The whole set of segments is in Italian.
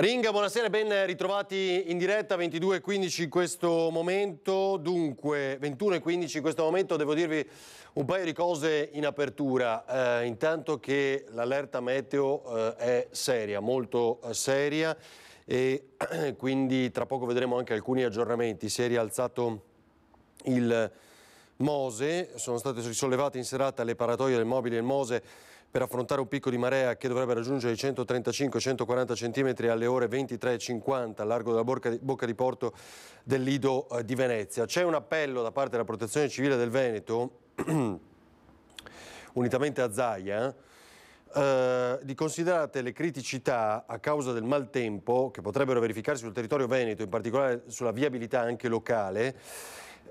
Ringa, buonasera, ben ritrovati in diretta 22.15 in questo momento, dunque 21.15 in questo momento devo dirvi un paio di cose in apertura, eh, intanto che l'allerta meteo eh, è seria, molto eh, seria e quindi tra poco vedremo anche alcuni aggiornamenti, si è rialzato il Mose, sono state risollevate in serata le paratoie del mobile del Mose per affrontare un picco di marea che dovrebbe raggiungere i 135-140 cm alle ore 23.50 a largo della bocca di, porto del Lido eh, di Venezia. C'è un appello da parte della Protezione Civile del Veneto, unitamente a Zaia, eh, di considerate le criticità a causa del maltempo che potrebbero verificarsi sul territorio veneto, in particolare sulla viabilità anche locale,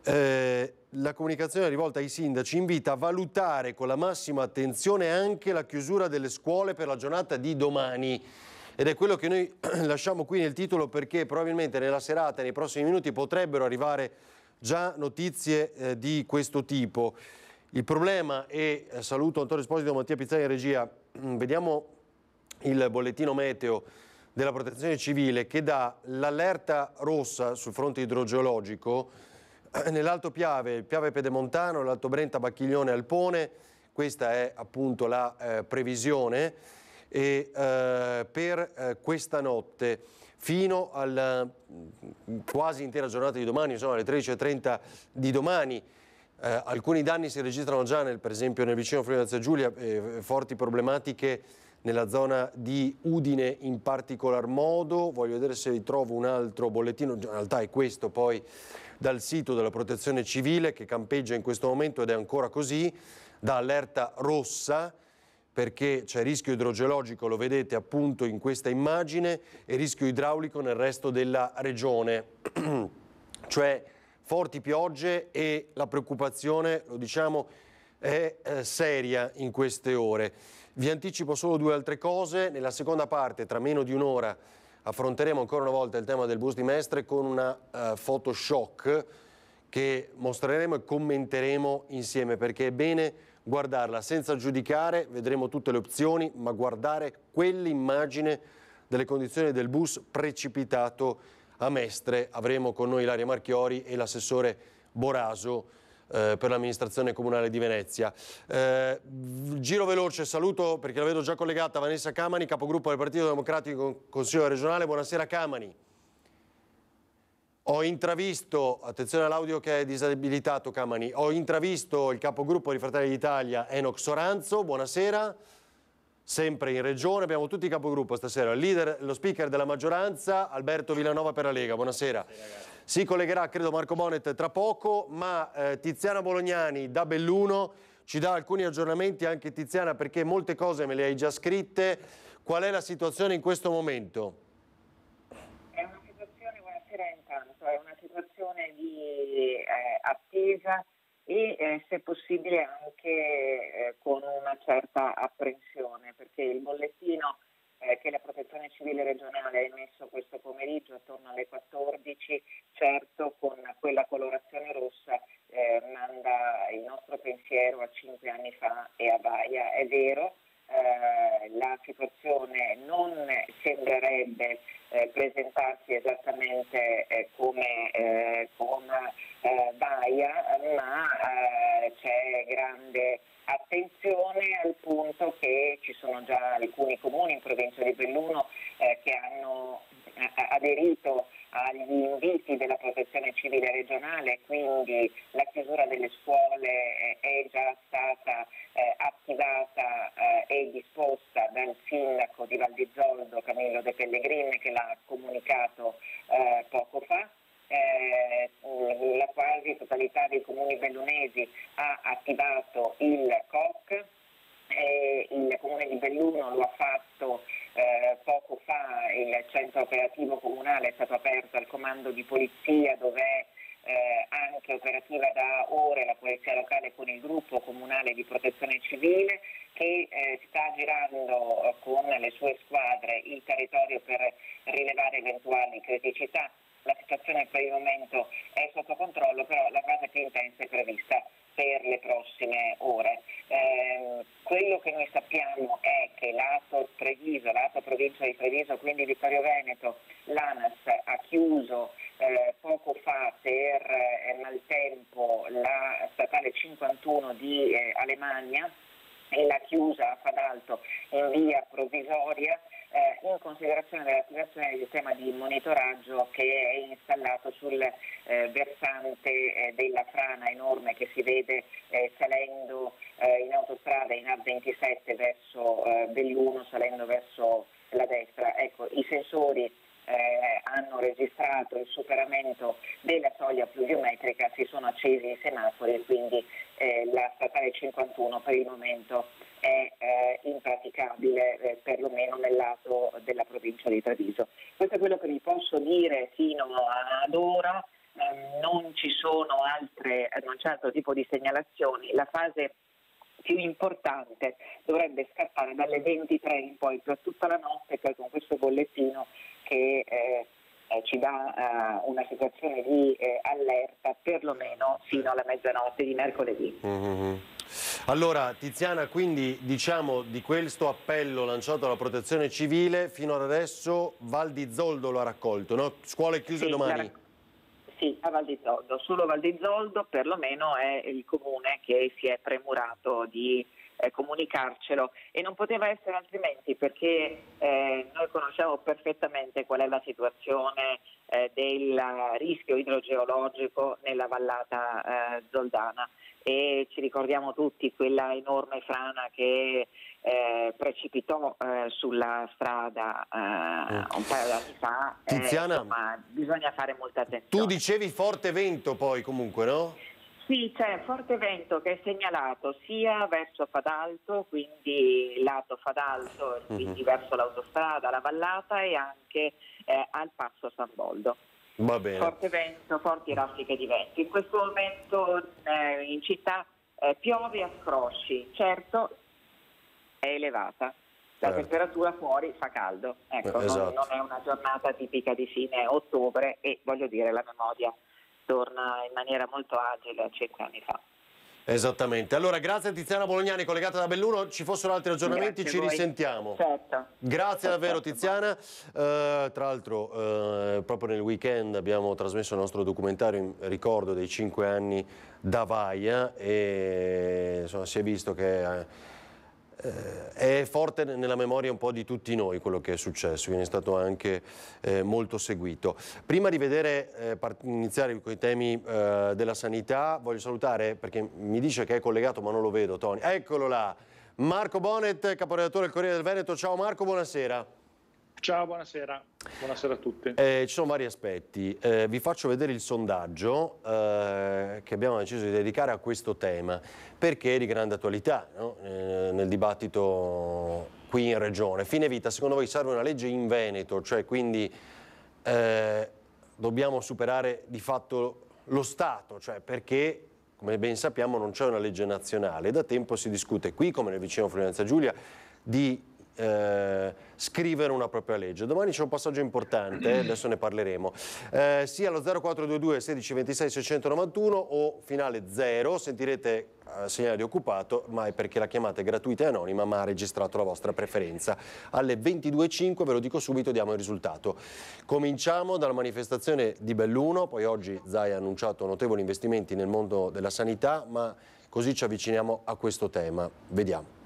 eh, la comunicazione rivolta ai sindaci invita a valutare con la massima attenzione anche la chiusura delle scuole per la giornata di domani. Ed è quello che noi lasciamo qui nel titolo perché probabilmente nella serata, nei prossimi minuti, potrebbero arrivare già notizie eh, di questo tipo. Il problema, e eh, saluto Antonio Esposito e Mattia Pizzani in regia, mm, vediamo il bollettino meteo della protezione civile che dà l'allerta rossa sul fronte idrogeologico nell'Alto Piave, Piave Pedemontano, l'Alto Brenta, Bacchiglione, Alpone, questa è appunto la eh, previsione. E eh, per eh, questa notte fino alla mm, quasi intera giornata di domani, insomma alle 13.30 di domani, eh, alcuni danni si registrano già nel, per esempio nel vicino Friuli Giulia, eh, forti problematiche nella zona di Udine in particolar modo, voglio vedere se ritrovo un altro bollettino, in realtà è questo poi dal sito della protezione civile che campeggia in questo momento ed è ancora così, da allerta rossa perché c'è rischio idrogeologico, lo vedete appunto in questa immagine, e rischio idraulico nel resto della regione, cioè forti piogge e la preoccupazione, lo diciamo, è eh, seria in queste ore. Vi anticipo solo due altre cose, nella seconda parte, tra meno di un'ora, affronteremo ancora una volta il tema del bus di Mestre con una uh, Photoshop che mostreremo e commenteremo insieme perché è bene guardarla senza giudicare, vedremo tutte le opzioni, ma guardare quell'immagine delle condizioni del bus precipitato a Mestre. Avremo con noi Ilaria Marchiori e l'assessore Boraso eh, per l'amministrazione comunale di Venezia. Eh, giro veloce, saluto perché la vedo già collegata Vanessa Camani, capogruppo del Partito Democratico Consiglio regionale. Buonasera Camani. Ho intravisto, attenzione all'audio che è disabilitato Camani, ho intravisto il capogruppo di Fratelli d'Italia Enox Soranzo, buonasera, sempre in regione, abbiamo tutti i capogruppo stasera, il leader, lo speaker della maggioranza Alberto Villanova per la Lega, buonasera. buonasera si collegherà, credo, Marco Bonet tra poco, ma eh, Tiziana Bolognani da Belluno ci dà alcuni aggiornamenti, anche Tiziana, perché molte cose me le hai già scritte. Qual è la situazione in questo momento? È una situazione, buonasera intanto, è una situazione di eh, attesa e eh, se possibile anche eh, con una certa apprensione, perché il bollettino eh, che la Protezione Civile regionale ha emesso questo pomeriggio attorno alle 14, certo con quella colorazione rossa eh, manda il nostro pensiero a cinque anni fa e a Baia. È vero, eh, la situazione non sembrerebbe eh, presentarsi esattamente eh, come eh, con Baia, ma c'è grande attenzione al punto che ci sono già alcuni comuni in provincia di Belluno eh, che hanno eh, aderito agli inviti della protezione civile regionale, quindi la chiusura delle scuole eh, è già stata eh, attivata eh, e disposta dal sindaco di Val di Zoldo Camillo De Pellegrin che l'ha comunicato eh, poco fa. Eh, la quasi totalità dei comuni bellunesi ha attivato il COC, il comune di Belluno lo ha fatto eh, poco fa, il centro operativo comunale è stato aperto al comando di polizia dove è eh, anche operativa da ore la polizia locale con il gruppo comunale di protezione civile che eh, sta girando con le sue squadre il territorio per rilevare eventuali criticità la situazione per il momento è sotto controllo, però la fase più intensa è prevista per le prossime ore. Eh, quello che noi sappiamo è che l'atto previso, l'atto provincia di Treviso, quindi Vittorio Veneto, l'ANAS ha chiuso eh, poco fa per eh, maltempo la statale 51 di eh, Alemagna e l'ha chiusa a Fadalto in via provvisoria eh, in considerazione dell'attivazione del sistema di monitoraggio che è installato sul eh, versante eh, della frana enorme che si vede eh, salendo eh, in autostrada in A27 verso eh, Belluno, salendo verso la destra. Ecco, I sensori hanno registrato il superamento della soglia pluviometrica, si sono accesi i semafori e quindi statale 51 per il momento è eh, impraticabile eh, perlomeno nel lato della provincia di Treviso. Questo è quello che vi posso dire fino ad ora, eh, non ci sono altre, non c'è altro tipo di segnalazioni. La fase più importante dovrebbe scattare dalle 23 in poi per tutta la notte poi con questo bollettino che eh, eh, ci dà uh, una situazione di eh, allerta perlomeno fino alla mezzanotte di mercoledì. Mm-hmm. Allora Tiziana, quindi diciamo di questo appello lanciato alla protezione civile fino ad adesso Val di Zoldo lo ha raccolto, no? Scuole chiuse sì, domani? Sì, a Val di Zoldo, solo Val di Zoldo perlomeno è il comune che si è premurato di eh, comunicarcelo e non poteva essere altrimenti perché eh, noi conosciamo perfettamente qual è la situazione eh, del rischio idrogeologico nella vallata eh, zoldana e ci ricordiamo tutti quella enorme frana che eh, precipitò eh, sulla strada eh, mm. un paio di anni fa. Tiziana, insomma, bisogna fare molta attenzione. Tu dicevi forte vento poi comunque, no? Sì, c'è forte vento che è segnalato sia verso Fadalto, quindi lato Fadalto, quindi mhm. -huh. verso l'autostrada, la vallata e anche eh, al passo San Boldo. Va bene. Forte vento, forti raffiche di vento. In questo momento eh, in città eh, piove a scrosci, certo è elevata. La certo. temperatura fuori fa caldo, ecco, esatto. non, non è una giornata tipica di fine ottobre e voglio dire la memoria torna in maniera molto agile a cinque anni fa. Esattamente. Allora, grazie a Tiziana Bolognani, collegata da Belluno. Ci fossero altri aggiornamenti, grazie ci risentiamo. Certo. Grazie davvero Tiziana. Uh, tra l'altro, uh, proprio nel weekend abbiamo trasmesso il nostro documentario in ricordo dei cinque anni da Vaia e insomma, si è visto che... Eh, è forte nella memoria un po' di tutti noi quello che è successo, quindi è stato anche eh, molto seguito. Prima di vedere, eh, iniziare con i temi eh, della sanità, voglio salutare, perché mi dice che è collegato ma non lo vedo, Tony. Eccolo là, Marco Bonet, caporedattore del Corriere del Veneto. Ciao Marco, buonasera. Ciao, buonasera. Buonasera a tutti. Eh, ci sono vari aspetti. Eh, vi faccio vedere il sondaggio eh, che abbiamo deciso di dedicare a questo tema perché è di grande attualità no? Eh, nel dibattito qui in Regione. Fine vita, secondo voi serve una legge in Veneto, cioè quindi eh, dobbiamo superare di fatto lo Stato, cioè perché come ben sappiamo non c'è una legge nazionale. Da tempo si discute qui, come nel vicino Friulenza Giulia, di eh, scrivere una propria legge. Domani c'è un passaggio importante, eh, adesso ne parleremo. Eh, sia allo 0422 16 26 691 o finale 0, sentirete eh, segnale di occupato, ma è perché la chiamata è gratuita e anonima, ma ha registrato la vostra preferenza. Alle 22.05, ve lo dico subito, diamo il risultato. Cominciamo dalla manifestazione di Belluno, poi oggi Zai ha annunciato notevoli investimenti nel mondo della sanità, ma così ci avviciniamo a questo tema. Vediamo.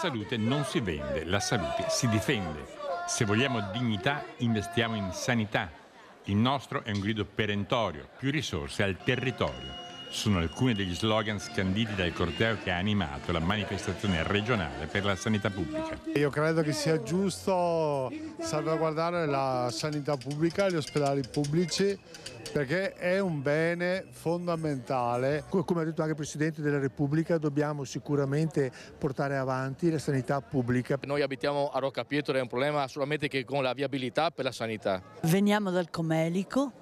Salute non si vende, la salute si difende. Se vogliamo dignità, investiamo in sanità. Il nostro è un grido perentorio, più risorse al territorio. Sono alcuni degli slogan scanditi dal corteo che ha animato la manifestazione regionale per la sanità pubblica. Io credo che sia giusto salvaguardare la sanità pubblica, gli ospedali pubblici perché è un bene fondamentale. Come ha detto anche il Presidente della Repubblica, dobbiamo sicuramente portare avanti la sanità pubblica. Noi abitiamo a Rocca Pietro, è un problema solamente che con la viabilità per la sanità. Veniamo dal Comelico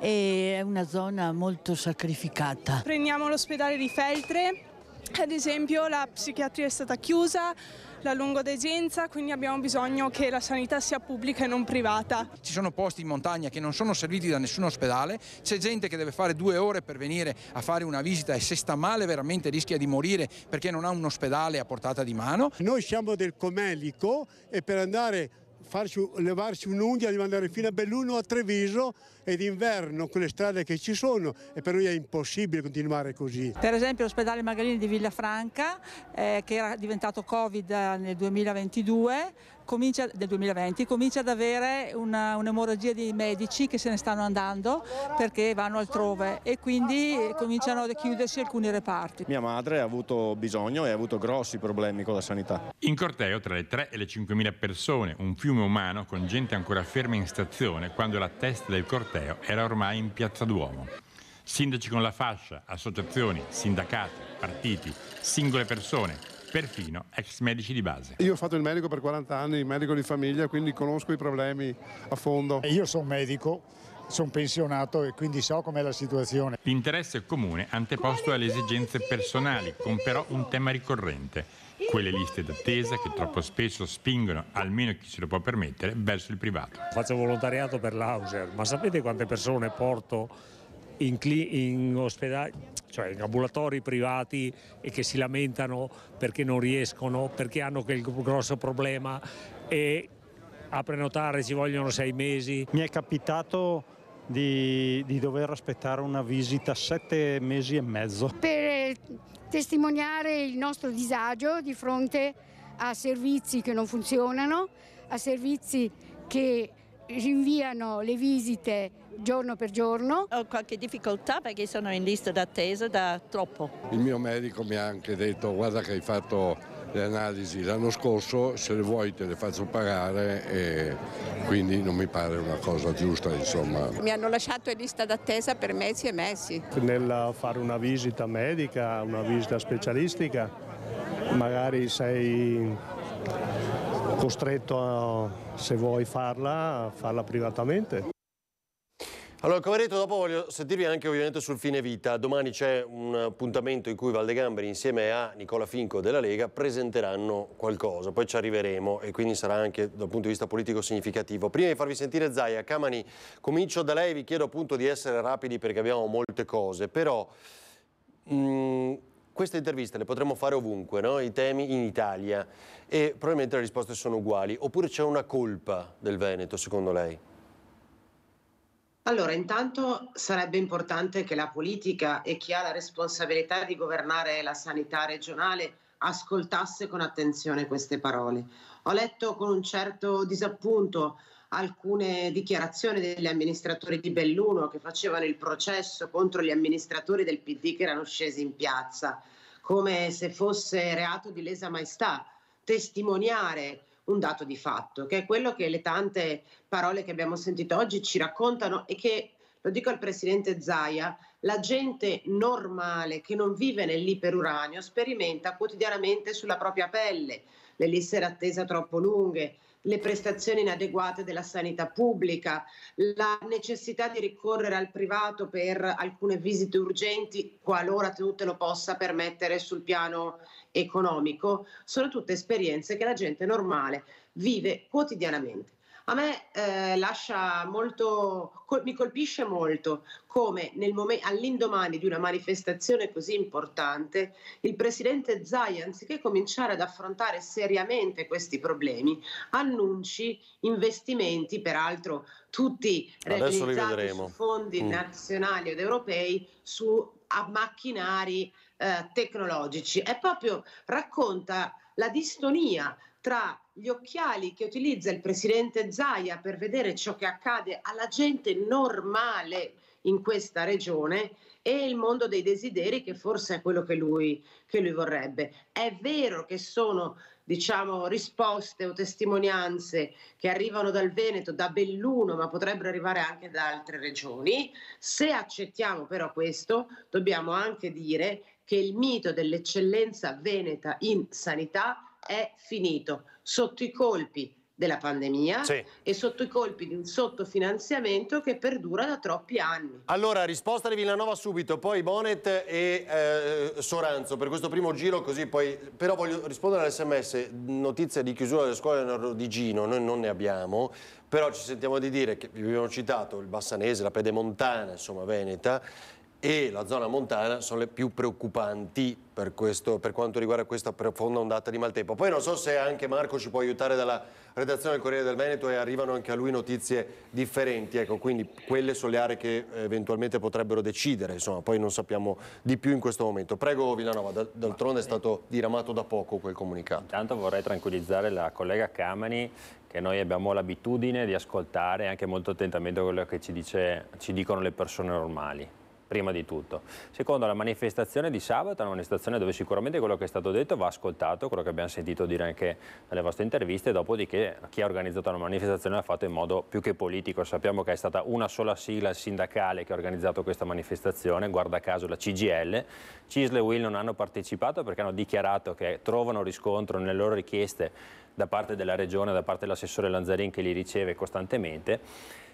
e è una zona molto sacrificata. Prendiamo l'ospedale di Feltre, ad esempio la psichiatria è stata chiusa, la lungodegenza, quindi abbiamo bisogno che la sanità sia pubblica e non privata. Ci sono posti in montagna che non sono serviti da nessun ospedale, c'è gente che deve fare due ore per venire a fare una visita e se sta male veramente rischia di morire perché non ha un ospedale a portata di mano. Noi siamo del Comelico e per andare farci, levarsi un'unghia di andare fino a Belluno o a Treviso e d'inverno con le strade che ci sono e per noi è impossibile continuare così. Per esempio l'ospedale Magalini di Villafranca eh, che era diventato Covid nel 2022 comincia, del 2020 comincia ad avere un'emorragia di medici che se ne stanno andando perché vanno altrove e quindi cominciano a chiudersi alcuni reparti. Mia madre ha avuto bisogno e ha avuto grossi problemi con la sanità. In corteo tra le 3 e le 5.000 persone, un fiume umano con gente ancora ferma in stazione quando la testa del corteo era ormai in piazza Duomo. Sindaci con la fascia, associazioni, sindacati, partiti, singole persone, perfino ex medici di base. Io ho fatto il medico per 40 anni, medico di famiglia, quindi conosco i problemi a fondo. Io sono medico, sono pensionato e quindi so com'è la situazione. L'interesse comune anteposto alle esigenze personali, con però un tema ricorrente, quelle liste d'attesa che troppo spesso spingono, almeno chi se lo può permettere, verso il privato. Faccio volontariato per l'Auser, ma sapete quante persone porto in, in ospedali, cioè in ambulatori privati e che si lamentano perché non riescono, perché hanno quel grosso problema e a prenotare ci vogliono sei mesi. Mi è capitato di, di dover aspettare una visita sette mesi e mezzo. Per testimoniare il nostro disagio di fronte a servizi che non funzionano, a servizi che rinviano le visite giorno per giorno. Ho qualche difficoltà perché sono in lista d'attesa da troppo. Il mio medico mi ha anche detto guarda che hai fatto le analisi l'anno scorso, se le vuoi te le faccio pagare e quindi non mi pare una cosa giusta insomma. Mi hanno lasciato in lista d'attesa per mesi e mesi. Nel fare una visita medica, una visita specialistica, magari sei costretto a, se vuoi farla, a farla privatamente. Allora, come detto, dopo voglio sentirvi anche ovviamente sul fine vita. Domani c'è un appuntamento in cui Valdegamberi insieme a Nicola Finco della Lega presenteranno qualcosa, poi ci arriveremo e quindi sarà anche dal punto di vista politico significativo. Prima di farvi sentire Zaia, Camani, comincio da lei, vi chiedo appunto di essere rapidi perché abbiamo molte cose, però mh, mm, queste interviste le potremmo fare ovunque, no? i temi in Italia e probabilmente le risposte sono uguali, oppure c'è una colpa del Veneto secondo lei? Allora, intanto sarebbe importante che la politica e chi ha la responsabilità di governare la sanità regionale ascoltasse con attenzione queste parole. Ho letto con un certo disappunto alcune dichiarazioni degli amministratori di Belluno che facevano il processo contro gli amministratori del PD che erano scesi in piazza, come se fosse reato di lesa maestà testimoniare un dato di fatto, che è quello che le tante parole che abbiamo sentito oggi ci raccontano e che, lo dico al Presidente Zaia, la gente normale che non vive nell'iperuranio sperimenta quotidianamente sulla propria pelle. Le liste d'attesa troppo lunghe, le prestazioni inadeguate della sanità pubblica, la necessità di ricorrere al privato per alcune visite urgenti qualora tu te lo possa permettere sul piano economico, sono tutte esperienze che la gente normale vive quotidianamente. A me eh, lascia molto, col, mi colpisce molto come nel momen- all'indomani di una manifestazione così importante il presidente Zai, anziché cominciare ad affrontare seriamente questi problemi, annunci investimenti, peraltro tutti realizzati su fondi mm. nazionali ed europei, su macchinari eh, tecnologici. È proprio racconta la distonia tra gli occhiali che utilizza il presidente Zaia per vedere ciò che accade alla gente normale in questa regione e il mondo dei desideri che forse è quello che lui, che lui vorrebbe. È vero che sono diciamo, risposte o testimonianze che arrivano dal Veneto, da Belluno, ma potrebbero arrivare anche da altre regioni. Se accettiamo però questo, dobbiamo anche dire che il mito dell'eccellenza veneta in sanità è finito sotto i colpi della pandemia Sì. e sotto i colpi di un sottofinanziamento che perdura da troppi anni. Allora, risposta di Villanova subito, poi Bonet e eh, Soranzo per questo primo giro, così poi... Però voglio rispondere all'SMS, notizia di chiusura delle scuole di Gino, noi non ne abbiamo, però ci sentiamo di dire che vi abbiamo citato il Bassanese, la Pedemontana, insomma Veneta, e la zona montana sono le più preoccupanti per, questo, per quanto riguarda questa profonda ondata di maltempo. Poi non so se anche Marco ci può aiutare dalla redazione del Corriere del Veneto e arrivano anche a lui notizie differenti, ecco, quindi quelle sono le aree che eventualmente potrebbero decidere, insomma, poi non sappiamo di più in questo momento. Prego Villanova, d'altronde è stato diramato da poco quel comunicato. Intanto vorrei tranquillizzare la collega Camani che noi abbiamo l'abitudine di ascoltare anche molto attentamente quello che ci, dice- ci dicono le persone normali. Prima di tutto. Secondo, la manifestazione di sabato è una manifestazione dove sicuramente quello che è stato detto va ascoltato, quello che abbiamo sentito dire anche nelle vostre interviste, dopodiché chi ha organizzato la manifestazione l'ha fatto in modo più che politico. Sappiamo che è stata una sola sigla sindacale che ha organizzato questa manifestazione, guarda caso la CGL. CISL e WIL non hanno partecipato perché hanno dichiarato che trovano riscontro nelle loro richieste da parte della Regione, da parte dell'assessore Lanzarin che li riceve costantemente.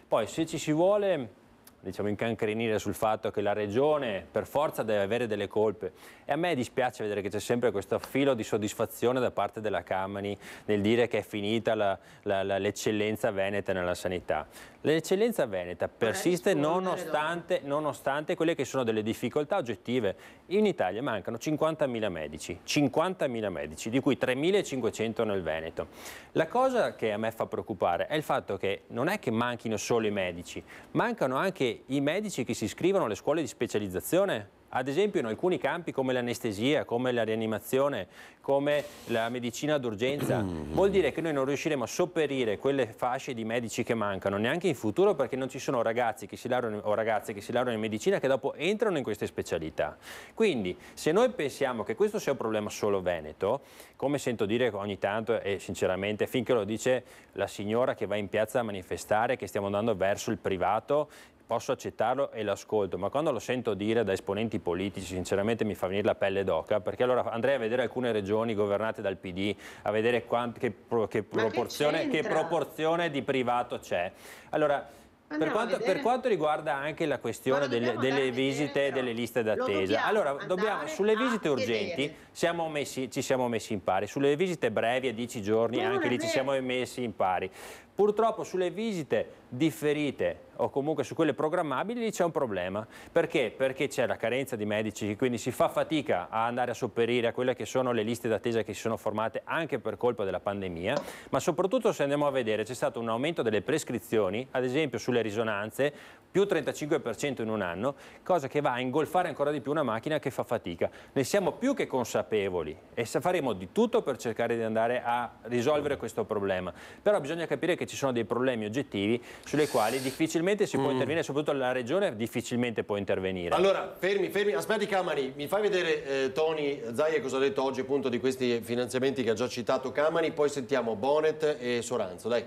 Poi se ci si vuole diciamo, incancrenire sul fatto che la regione per forza deve avere delle colpe e a me dispiace vedere che c'è sempre questo filo di soddisfazione da parte della Camani nel dire che è finita l'eccellenza veneta nella sanità. L'eccellenza veneta persiste nonostante, nonostante quelle che sono delle difficoltà oggettive. In Italia mancano 50.000 medici, 50.000 medici, di cui 3.500 nel Veneto. La cosa che a me fa preoccupare è il fatto che non è che manchino solo i medici, mancano anche i medici che si iscrivono alle scuole di specializzazione. Ad esempio in alcuni campi come l'anestesia, come la rianimazione, come la medicina d'urgenza, vuol dire che noi non riusciremo a sopperire quelle fasce di medici che mancano neanche in futuro perché non ci sono ragazzi che si laureano, o ragazze che si laureano in medicina che dopo entrano in queste specialità. Quindi se noi pensiamo che questo sia un problema solo veneto, come sento dire ogni tanto e sinceramente finché lo dice la signora che va in piazza a manifestare che stiamo andando verso il privato, posso accettarlo e l'ascolto, ma quando lo sento dire da esponenti politici, sinceramente mi fa venire la pelle d'oca, perché allora andrei a vedere alcune regioni governate dal PD, a vedere quant- che, pro- che proporzione, che c'entra? proporzione di privato c'è. Allora, per quanto, per quanto riguarda anche la questione delle, delle visite e delle liste d'attesa, dobbiamo allora dobbiamo, sulle visite urgenti siamo messi- ci siamo messi in pari, sulle visite brevi a 10 giorni non anche lì ci siamo messi in pari. Purtroppo sulle visite differite o comunque su quelle programmabili lì c'è un problema. Perché? Perché c'è la carenza di medici, quindi si fa fatica a andare a sopperire a quelle che sono le liste d'attesa che si sono formate anche per colpa della pandemia, ma soprattutto se andiamo a vedere c'è stato un aumento delle prescrizioni, ad esempio sulle risonanze, più 35% in un anno, cosa che va a ingolfare ancora di più una macchina che fa fatica. Ne siamo più che consapevoli e faremo di tutto per cercare di andare a risolvere questo problema. Però bisogna capire che ci sono dei problemi oggettivi sulle quali difficilmente si può intervenire, soprattutto la regione difficilmente può intervenire. Allora, fermi, fermi, aspetti Camani, mi fai vedere eh, Tony Zaia cosa ha detto oggi appunto di questi finanziamenti che ha già citato Camani, poi sentiamo Bonet e Soranzo, dai.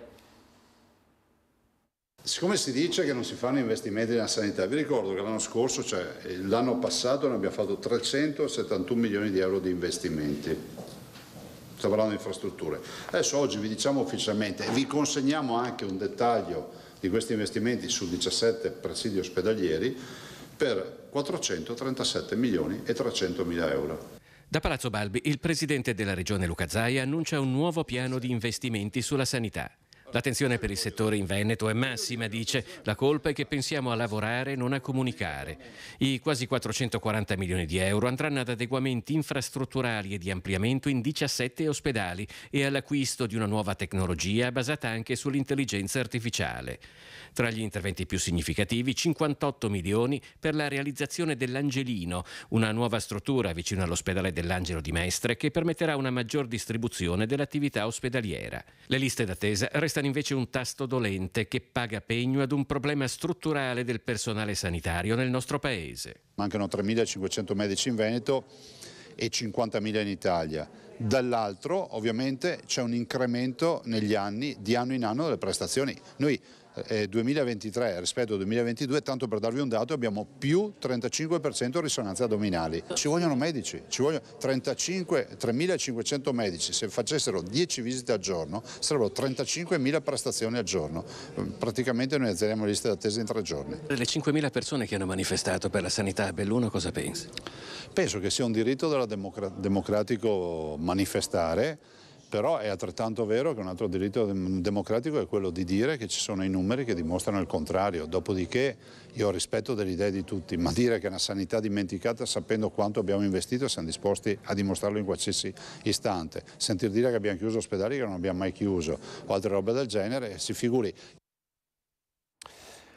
Siccome si dice che non si fanno investimenti nella sanità, vi ricordo che l'anno scorso, cioè l'anno passato, noi abbiamo fatto 371 milioni di euro di investimenti. Sto parlando di infrastrutture. Adesso oggi vi diciamo ufficialmente, e vi consegniamo anche un dettaglio di questi investimenti su 17 presidi ospedalieri per 437 milioni e 300 mila euro. Da Palazzo Balbi il presidente della regione Luca Zaia annuncia un nuovo piano di investimenti sulla sanità. L'attenzione per il settore in Veneto è massima, dice. La colpa è che pensiamo a lavorare non a comunicare. I quasi 440 milioni di euro andranno ad adeguamenti infrastrutturali e di ampliamento in 17 ospedali e all'acquisto di una nuova tecnologia basata anche sull'intelligenza artificiale. Tra gli interventi più significativi 58 milioni per la realizzazione dell'Angelino, una nuova struttura vicino all'ospedale dell'Angelo di Mestre che permetterà una maggior distribuzione dell'attività ospedaliera. Le liste d'attesa restano invece un tasto dolente che paga pegno ad un problema strutturale del personale sanitario nel nostro paese. Mancano 3.500 medici in Veneto e 50.000 in Italia. Dall'altro ovviamente c'è un incremento negli anni, di anno in anno, delle prestazioni. Noi 2023 rispetto al 2022, tanto per darvi un dato, abbiamo più 35% risonanze addominali. Ci vogliono medici, ci vogliono 35, 3.500 medici, se facessero 10 visite al giorno sarebbero 35.000 prestazioni al giorno. Praticamente noi azzeriamo le liste d'attesa in tre giorni. Delle 5.000 persone che hanno manifestato per la sanità a Belluno cosa pensi? Penso che sia un diritto della democra- democratico manifestare però è altrettanto vero che un altro diritto democratico è quello di dire che ci sono i numeri che dimostrano il contrario. Dopodiché io rispetto delle idee di tutti, ma dire che è una sanità dimenticata sapendo quanto abbiamo investito siamo disposti a dimostrarlo in qualsiasi istante. Sentir dire che abbiamo chiuso ospedali che non abbiamo mai chiuso o altre robe del genere, si figuri.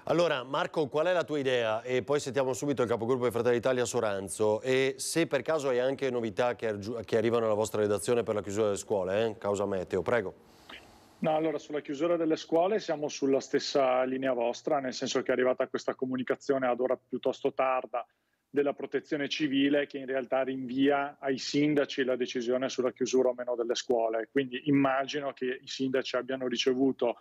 Allora Marco qual è la tua idea? E poi sentiamo subito il capogruppo di Fratelli d'Italia Soranzo e se per caso hai anche novità che, che arrivano alla vostra redazione per la chiusura delle scuole, eh? causa meteo, prego. No, allora sulla chiusura delle scuole siamo sulla stessa linea vostra, nel senso che è arrivata questa comunicazione ad ora piuttosto tarda della protezione civile che in realtà rinvia ai sindaci la decisione sulla chiusura o meno delle scuole. Quindi immagino che i sindaci abbiano ricevuto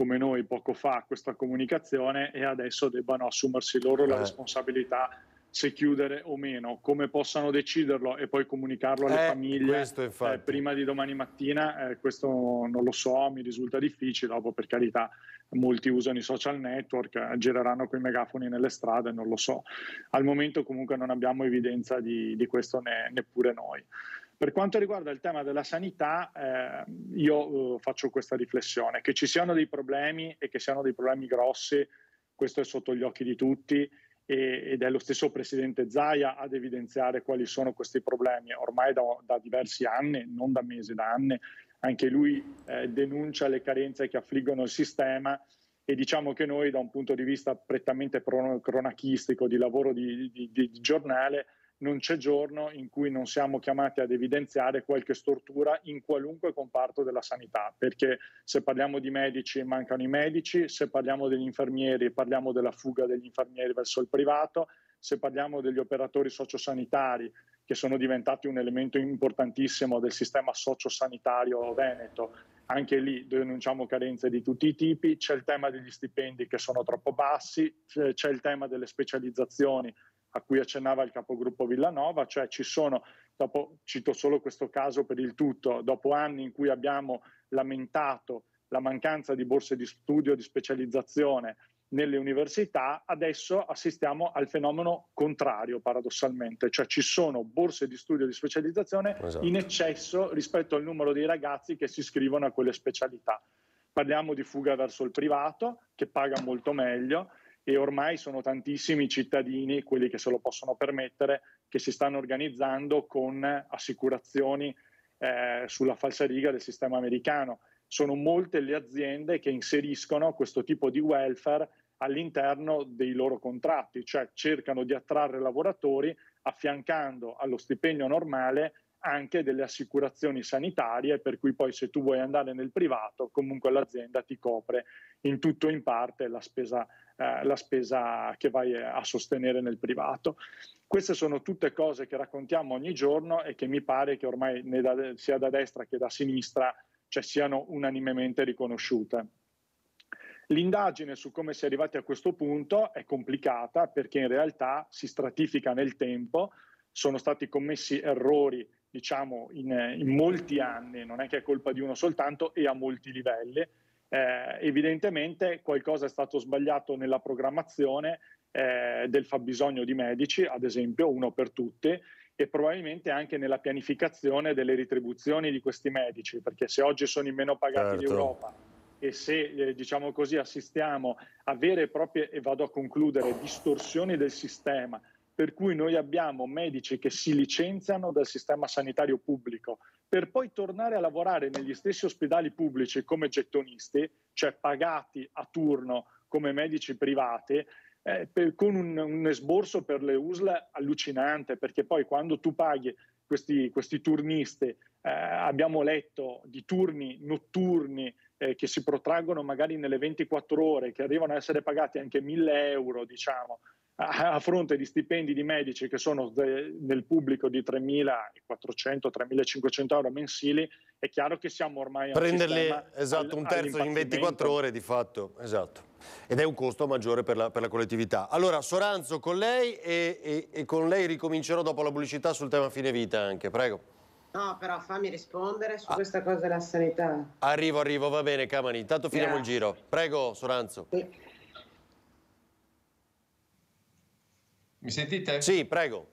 come noi poco fa questa comunicazione e adesso debbano assumersi loro la eh. responsabilità se chiudere o meno, come possano deciderlo e poi comunicarlo alle eh, famiglie eh, prima di domani mattina, eh, questo non lo so, mi risulta difficile, dopo per carità molti usano i social network, eh, gireranno quei megafoni nelle strade, non lo so. Al momento comunque non abbiamo evidenza di, di questo ne, neppure noi. Per quanto riguarda il tema della sanità, eh, io eh, faccio questa riflessione, che ci siano dei problemi e che siano dei problemi grossi, questo è sotto gli occhi di tutti e, ed è lo stesso Presidente Zaia ad evidenziare quali sono questi problemi. Ormai da, da diversi anni, non da mesi, da anni, anche lui eh, denuncia le carenze che affliggono il sistema e diciamo che noi da un punto di vista prettamente cronachistico, di lavoro di, di, di giornale, non c'è giorno in cui non siamo chiamati ad evidenziare qualche stortura in qualunque comparto della sanità, perché se parliamo di medici mancano i medici, se parliamo degli infermieri parliamo della fuga degli infermieri verso il privato, se parliamo degli operatori sociosanitari che sono diventati un elemento importantissimo del sistema sociosanitario veneto, anche lì denunciamo carenze di tutti i tipi, c'è il tema degli stipendi che sono troppo bassi, c'è il tema delle specializzazioni a cui accennava il capogruppo Villanova, cioè ci sono, dopo, cito solo questo caso per il tutto, dopo anni in cui abbiamo lamentato la mancanza di borse di studio, di specializzazione nelle università, adesso assistiamo al fenomeno contrario paradossalmente, cioè ci sono borse di studio di specializzazione esatto. in eccesso rispetto al numero dei ragazzi che si iscrivono a quelle specialità. Parliamo di fuga verso il privato, che paga molto meglio, e ormai sono tantissimi i cittadini, quelli che se lo possono permettere, che si stanno organizzando con assicurazioni eh, sulla falsariga del sistema americano. Sono molte le aziende che inseriscono questo tipo di welfare all'interno dei loro contratti, cioè cercano di attrarre lavoratori affiancando allo stipendio normale anche delle assicurazioni sanitarie, per cui poi se tu vuoi andare nel privato, comunque l'azienda ti copre in tutto o in parte la spesa, eh, la spesa che vai a sostenere nel privato. Queste sono tutte cose che raccontiamo ogni giorno e che mi pare che ormai da, sia da destra che da sinistra cioè, siano unanimemente riconosciute. L'indagine su come si è arrivati a questo punto è complicata perché in realtà si stratifica nel tempo, sono stati commessi errori diciamo, in, in, molti anni, non è che è colpa di uno soltanto e a molti livelli. Eh, evidentemente qualcosa è stato sbagliato nella programmazione eh, del fabbisogno di medici, ad esempio, uno per tutti, e probabilmente anche nella pianificazione delle retribuzioni di questi medici, perché se oggi sono i meno pagati certo. d'Europa e se eh, diciamo così assistiamo a vere e proprie, e vado a concludere, distorsioni del sistema per cui noi abbiamo medici che si licenziano dal sistema sanitario pubblico per poi tornare a lavorare negli stessi ospedali pubblici come gettonisti, cioè pagati a turno come medici privati, eh, per, con un, un, esborso per le USL allucinante, perché poi quando tu paghi questi, questi turnisti, eh, abbiamo letto di turni notturni eh, che si protraggono magari nelle 24 ore, che arrivano a essere pagati anche 1000 euro, diciamo, a, fronte di stipendi di medici che sono de, nel pubblico di 3.400-3.500 euro mensili, è chiaro che siamo ormai a Prenderli, un esatto, un terzo in 24 ore di fatto, esatto. ed è un costo maggiore per la, per la collettività. Allora, Soranzo con lei e, e, e con lei ricomincerò dopo la pubblicità sul tema fine vita anche, prego. No, però fammi rispondere su questa cosa della sanità. Arrivo, arrivo, va bene Camani, intanto finiamo il Grazie. giro. Prego Soranzo. Mi sentite? Sì, prego.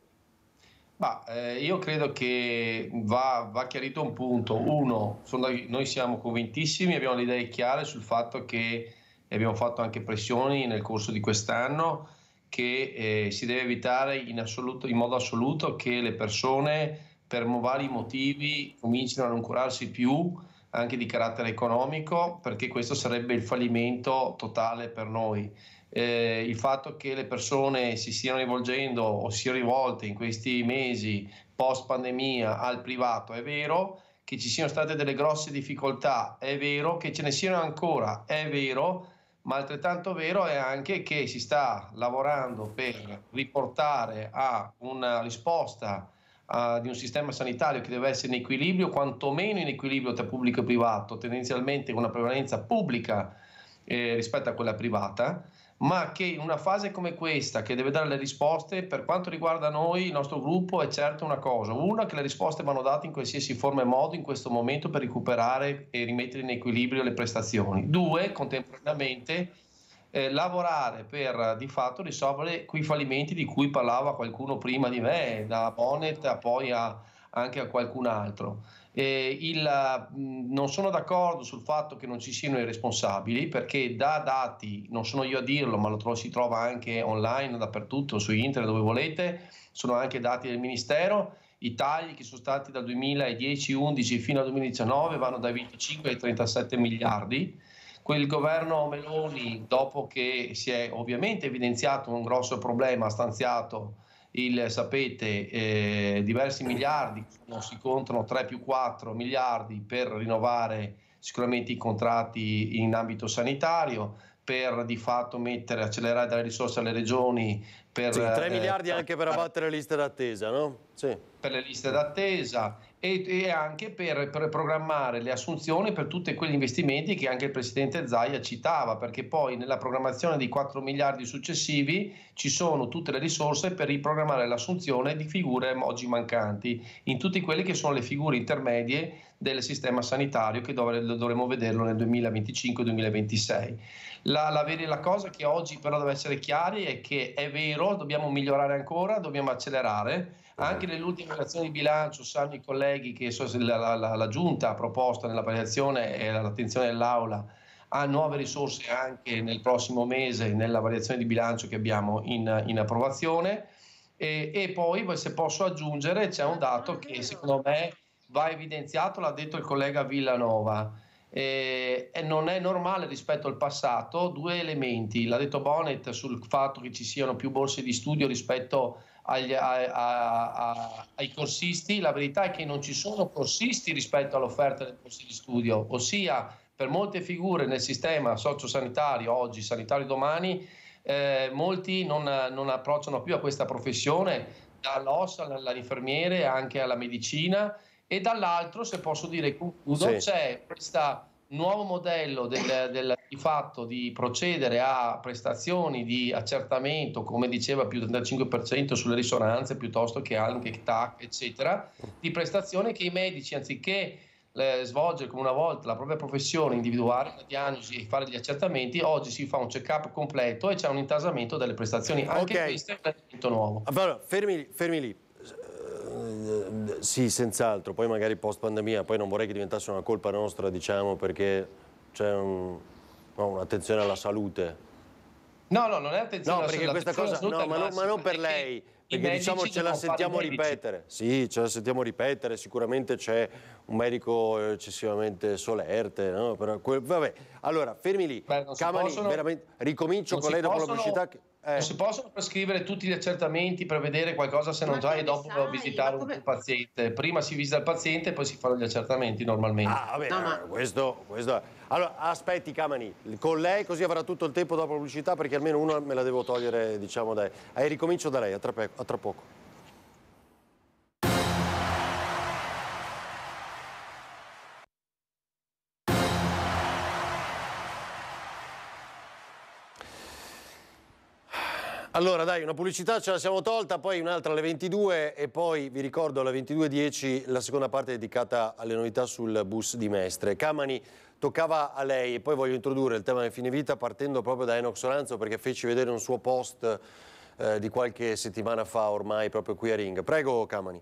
Ma eh, io credo che va, va chiarito un punto. Uno, sono- noi siamo convintissimi, abbiamo le idee chiare sul fatto che abbiamo fatto anche pressioni nel corso di quest'anno che eh, si deve evitare in, assoluto- in modo assoluto che le persone per vari motivi comincino a non curarsi più anche di carattere economico perché questo sarebbe il fallimento totale per noi. Eh, il fatto che le persone si stiano rivolgendo o si siano rivolte in questi mesi post pandemia al privato è vero, che ci siano state delle grosse difficoltà è vero, che ce ne siano ancora è vero, ma altrettanto vero è anche che si sta lavorando per riportare a una risposta ah, di un sistema sanitario che deve essere in equilibrio, quantomeno in equilibrio tra pubblico e privato, tendenzialmente con una prevalenza pubblica eh, rispetto a quella privata, ma che in una fase come questa, che deve dare le risposte, per quanto riguarda noi, il nostro gruppo, è certo una cosa. Una, che le risposte vanno date in qualsiasi forma e modo in questo momento per recuperare e rimettere in equilibrio le prestazioni. Due, contemporaneamente, eh, lavorare per di fatto risolvere quei fallimenti di cui parlava qualcuno prima di me, da Bonnet a poi a- anche a qualcun altro. Eh, il, non sono d'accordo sul fatto che non ci siano i responsabili perché da dati, non sono io a dirlo, ma lo tro- si trova anche online, dappertutto, su internet, dove volete, sono anche dati del Ministero. I tagli che sono stati dal 2010-11 fino al 2019 vanno dai 25 ai 37 miliardi. Quel governo Meloni, dopo che si è ovviamente evidenziato un grosso problema, ha stanziato il, sapete, eh, diversi miliardi, non si contano 3 più 4 miliardi per rinnovare sicuramente i contratti in ambito sanitario, per di fatto mettere, accelerare delle risorse alle regioni per... Sì, 3 eh, miliardi anche per abbattere le liste d'attesa, no? Sì. per le liste d'attesa e, e anche per, per programmare le assunzioni per tutti quegli investimenti che anche il Presidente Zaia citava, perché poi nella programmazione dei 4 miliardi successivi ci sono tutte le risorse per riprogrammare l'assunzione di figure oggi mancanti, in tutte quelle che sono le figure intermedie del sistema sanitario che dovre- dovremo vederlo nel 2025-2026. La, la, la cosa che oggi però deve essere chiari è che è vero, dobbiamo migliorare ancora, dobbiamo accelerare. Anche nelle ultime relazioni di bilancio sanno i colleghi che so- la, la- la- la Giunta ha proposto nella variazione e all'attenzione dell'Aula a nuove risorse anche nel prossimo mese nella variazione di bilancio che abbiamo in, in approvazione. E, e poi, se posso aggiungere, c'è un dato che secondo me va evidenziato, l'ha detto il collega Villanova. Eh, e non è normale rispetto al passato due elementi. L'ha detto Bonnet sul fatto che ci siano più borse di studio rispetto agli- a- a- ai corsisti. La verità è che non ci sono corsisti rispetto all'offerta delle borse di studio, ossia per molte figure nel sistema sociosanitario oggi, sanitario domani, eh, molti non, non approcciano più a questa professione, dall'ossa all'infermiere anche alla medicina e dall'altro, se posso dire, concludo, Sì. c'è questo nuovo modello del, del- di fatto di procedere a prestazioni di accertamento, come diceva più del 35% sulle risonanze piuttosto che anche TAC, eccetera, di prestazioni che i medici, anziché eh, svolgere come una volta la propria professione, individuare una diagnosi e fare gli accertamenti, oggi si fa un check-up completo e c'è un intasamento delle prestazioni. Anche Ok. questo è un elemento nuovo. Allora, fermi, fermi lì. Eh, Sì, senz'altro, poi magari post pandemia, poi non vorrei che diventasse una colpa nostra, diciamo, perché c'è un- no, un'attenzione alla salute. No, no, non è attenzione No, alla perché salute, questa cosa, no, ma, non, ma non per lei, perché diciamo ce la sentiamo ripetere. Sì, ce la sentiamo ripetere, sicuramente c'è un medico eccessivamente solerte, no? Però vabbè, allora, fermi lì. si Camani, possono- ricomincio con lei dopo la pubblicità. che- eh. Non si possono prescrivere tutti gli accertamenti, prevedere qualcosa se non Ma già e dopo sai? visitare Ma come- un paziente. Prima si visita il paziente e poi si fanno gli accertamenti normalmente. Ah, vabbè, eh, questo, questo- Allora, aspetti Camani, con lei così avrà tutto il tempo dopo la pubblicità perché almeno una me la devo togliere, diciamo, dai. Eh, ricomincio da lei, a tra, a tra poco. Allora dai, una pubblicità ce la siamo tolta, poi un'altra alle 22 e poi vi ricordo alle 22.10 la seconda parte dedicata alle novità sul bus di Mestre. Camani toccava a lei e poi voglio introdurre il tema del fine vita partendo proprio da Enox Soranzo perché feci vedere un suo post eh, di qualche settimana fa ormai proprio qui a Ring. Prego Camani.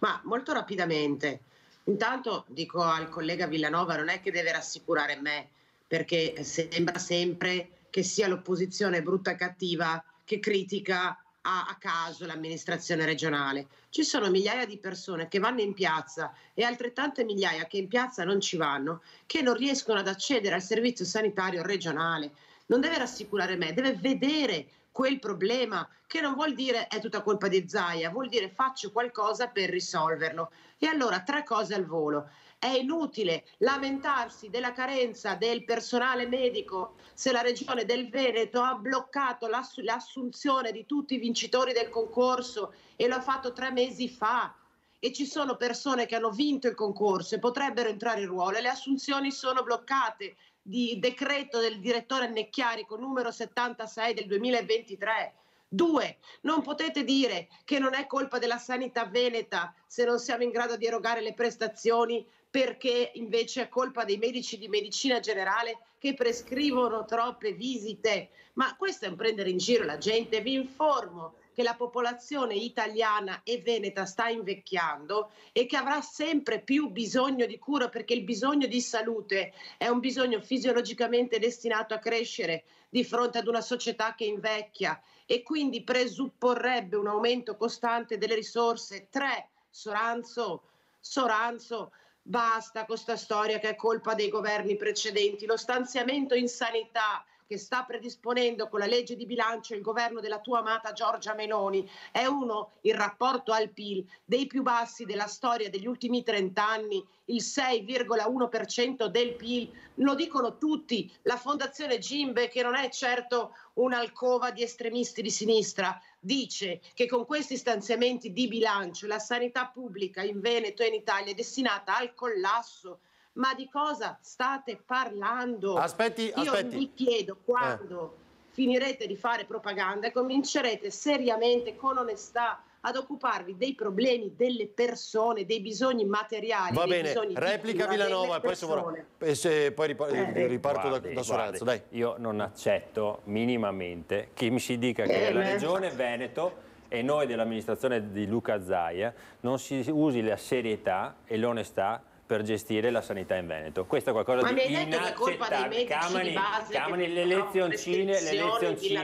Ma molto rapidamente. Intanto dico al collega Villanova non è che deve rassicurare me perché sembra sempre che sia l'opposizione brutta e cattiva che critica a, a, caso l'amministrazione regionale. Ci sono migliaia di persone che vanno in piazza e altrettante migliaia che in piazza non ci vanno, che non riescono ad accedere al servizio sanitario regionale. Non deve rassicurare me, deve vedere quel problema, che non vuol dire è tutta colpa di Zaia, vuol dire faccio qualcosa per risolverlo. E allora tre cose al volo. È inutile lamentarsi della carenza del personale medico se la regione del Veneto ha bloccato l'ass- l'assunzione di tutti i vincitori del concorso e lo ha fatto tre mesi fa. E ci sono persone che hanno vinto il concorso e potrebbero entrare in ruolo e le assunzioni sono bloccate di decreto del direttore Necchiarico numero 76 del 2023. Due, non potete dire che non è colpa della sanità veneta se non siamo in grado di erogare le prestazioni perché invece è colpa dei medici di medicina generale che prescrivono troppe visite. Ma questo è un prendere in giro la gente. Vi informo che la popolazione italiana e veneta sta invecchiando e che avrà sempre più bisogno di cura perché il bisogno di salute è un bisogno fisiologicamente destinato a crescere di fronte ad una società che invecchia e quindi presupporrebbe un aumento costante delle risorse. Tre, Soranzo, Soranzo, basta con questa storia che è colpa dei governi precedenti. Lo stanziamento in sanità che sta predisponendo con la legge di bilancio il governo della tua amata Giorgia Meloni è uno, il rapporto al PIL, dei più bassi della storia degli ultimi 30 anni, il 6,1% del PIL, lo dicono tutti, la fondazione Gimbe che non è certo un'alcova di estremisti di sinistra, dice che con questi stanziamenti di bilancio la sanità pubblica in Veneto e in Italia è destinata al collasso ma di cosa state parlando? Aspetti, Io aspetti. mi chiedo quando eh. finirete di fare propaganda e comincerete seriamente, con onestà, ad occuparvi dei problemi delle persone, dei bisogni materiali. Va bene, replica Villanova e poi, e se, poi ripar- Eh, riparto Guardi, da, da Soranzo. Dai. Io non accetto minimamente che mi si dica che Eh, la beh. Regione Veneto e noi dell'amministrazione di Luca Zaia non si usi la serietà e l'onestà per gestire la sanità in Veneto. Questo è qualcosa Ma di inaccettabile. Camani, Camani, le lezioncine, le lezioncine,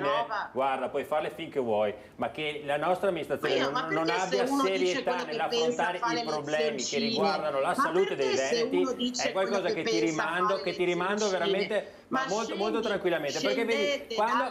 guarda, puoi farle finché vuoi, ma che la nostra amministrazione io- non, non abbia serietà nell'affrontare i le problemi che riguardano la Ma salute dei veneti è qualcosa che, che ti rimando, che ti rimando veramente Ma ma molto, molto tranquillamente. Perché vedi, quando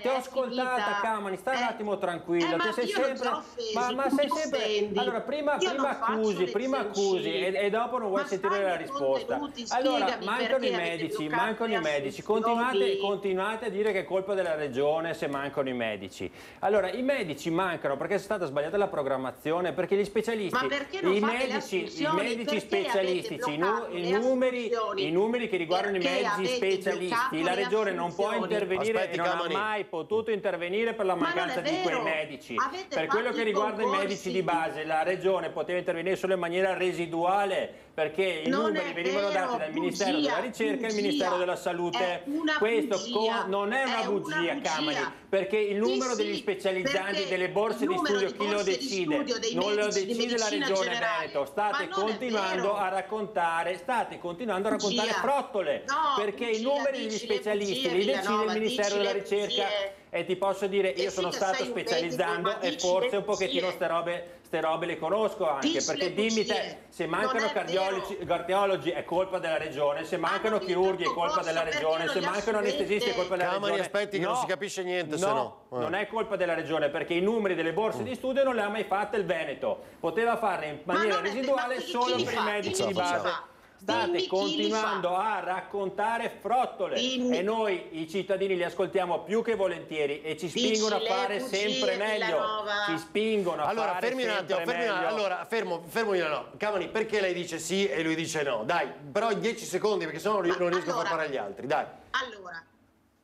ti ho è ascoltata. Camani, stai un Eh, attimo tranquillo, eh, ma che sei sempre. offeso, ma, ma tu sei sempre. offendi. Allora, prima, prima accusi, prima accusi e, e dopo non vuoi Ma sentire la risposta. Allora, mancano i medici, mancano i medici. Continuate, continuate a dire che è colpa della regione se mancano i medici. Allora, i medici mancano perché è stata sbagliata la programmazione, perché gli specialisti, perché i medici, i medici specialistici, i, numeri, i numeri che riguardano i medici avete specialisti, la regione non può intervenire Aspetti, e non Camani. ha mai potuto intervenire per la Ma mancanza è di quei medici. Avete Per quello che riguarda i medici di base, la regione poteva intervenire solo in maniera residuale perché i Non numeri venivano vero, dati dal Ministero bugia, della Ricerca e il. Ministero della Salute. Questo bugia. con- non è una È una bugia, bugia. Camani, perché il numero sì, degli specializzanti delle borse di studio di chi lo decide? studio Non lo decide la Regione generale. Veneto. State continuando a raccontare, state continuando a raccontare frottole, No, perché i numeri degli specialisti li decide il Ministero della Ricerca. E ti posso dire, io Eh sì, sono stato specializzando e forse un pochettino bugie. ste robe, ste robe le conosco anche, Dici perché dimmi te, se mancano cardiologi, cardiologi è colpa della regione, se mancano chirurghi è colpa della regione, se mancano anestesisti è colpa della regione. aspetti che non si capisce niente, no, se no. Eh. non è colpa della regione perché i numeri delle borse di studio non le ha mai fatte il Veneto, poteva farle in maniera residuale solo per i medici di base. State continuando a raccontare frottole Dimmi. e noi i cittadini li ascoltiamo più che volentieri e ci Dici spingono a le fare sempre meglio. Ci spingono a Allora, fare fermi un attimo, fermi un attimo. meglio. Allora, fermo, fermo io no. Camani, perché lei dice sì e lui dice no? Dai, però in 10 secondi, perché sennò non ri- non riesco a far allora- parlare agli altri. Dai. Allora,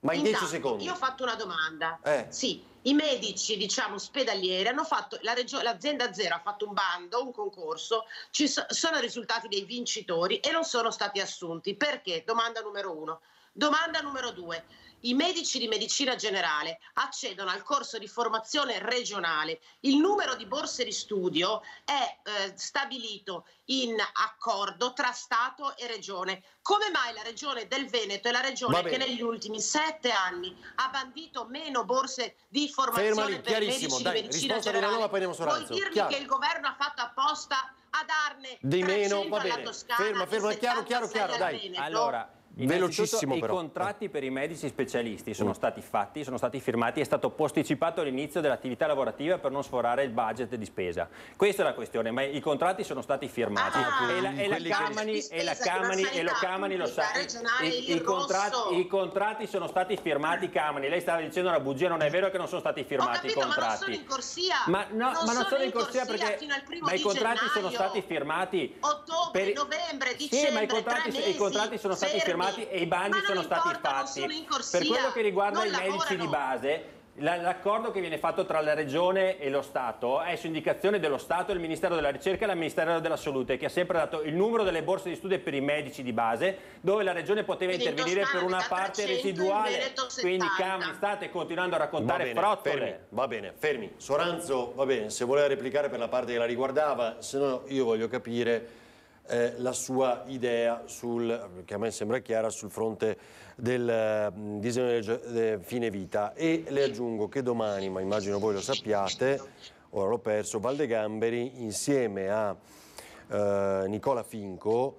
Ma in 10 Intanto, secondi. Io ho fatto una domanda. Eh. Sì, i medici, diciamo, ospedalieri hanno fatto, la regio- l'azienda Zero ha fatto un bando, un concorso, ci so- sono risultati dei vincitori e non sono stati assunti. Perché? Domanda numero uno. Domanda numero due. I medici di medicina generale accedono al corso di formazione regionale. Il numero di borse di studio è eh, stabilito in accordo tra Stato e Regione. Come mai la Regione del Veneto è la Regione che negli ultimi sette anni ha bandito meno borse di formazione Fermali, per chiarissimo. medici Dai, di medicina generale? Lanova, poi andiamo su Vuoi dirmi Chiaro. che il governo ha fatto apposta a darne Di meno, 300 va alla bene. Toscana Ferma, ferma, chiaro, chiaro, 76 chiaro, dai. Veneto? Allora, Velocissimo innanzitutto però. I contratti per i medici specialisti sono stati fatti, sono stati firmati, è stato posticipato l'inizio dell'attività lavorativa per non sforare il budget di spesa. Questa è la questione, ma i contratti sono stati firmati Ah, e la, e la Camani, e la Camani, e lo Camani lo sa. I, i contratti. I contratti sono stati firmati, Camani. Lei stava dicendo una bugia, non è vero che non sono stati firmati capito, i ma non contratti. sono in corsia. Ma, no, ma non sono in corsia perché fino al primo ma i contratti sono gennaio. stati firmati Ottobre, per- novembre, sì, dicembre, ma i contratti, tre i contratti sono mesi, stati fermi. firmati e i bandi sono stati fatti. sono in corsia, per quello che riguarda i medici di base, la- l'accordo che viene fatto tra la regione e lo Stato è su indicazione dello Stato, il Ministero della Ricerca e il Ministero della Salute, che ha sempre dato il numero delle borse di studio per i medici di base, dove la regione poteva Quindi in intervenire per una parte 300, in residuale. Quindi 70. Cammi, state continuando a Va raccontare bene, frottole. fermi, va bene, fermi. Soranzo, va bene, se voleva replicare per la parte che la riguardava, se no io voglio capire eh, la sua idea sul, che a me sembra chiara, sul fronte del eh, disegno di legge eh, fine vita. E le aggiungo che domani, ma immagino voi lo sappiate, ora l'ho perso, Valdegamberi insieme a eh, Nicola Finco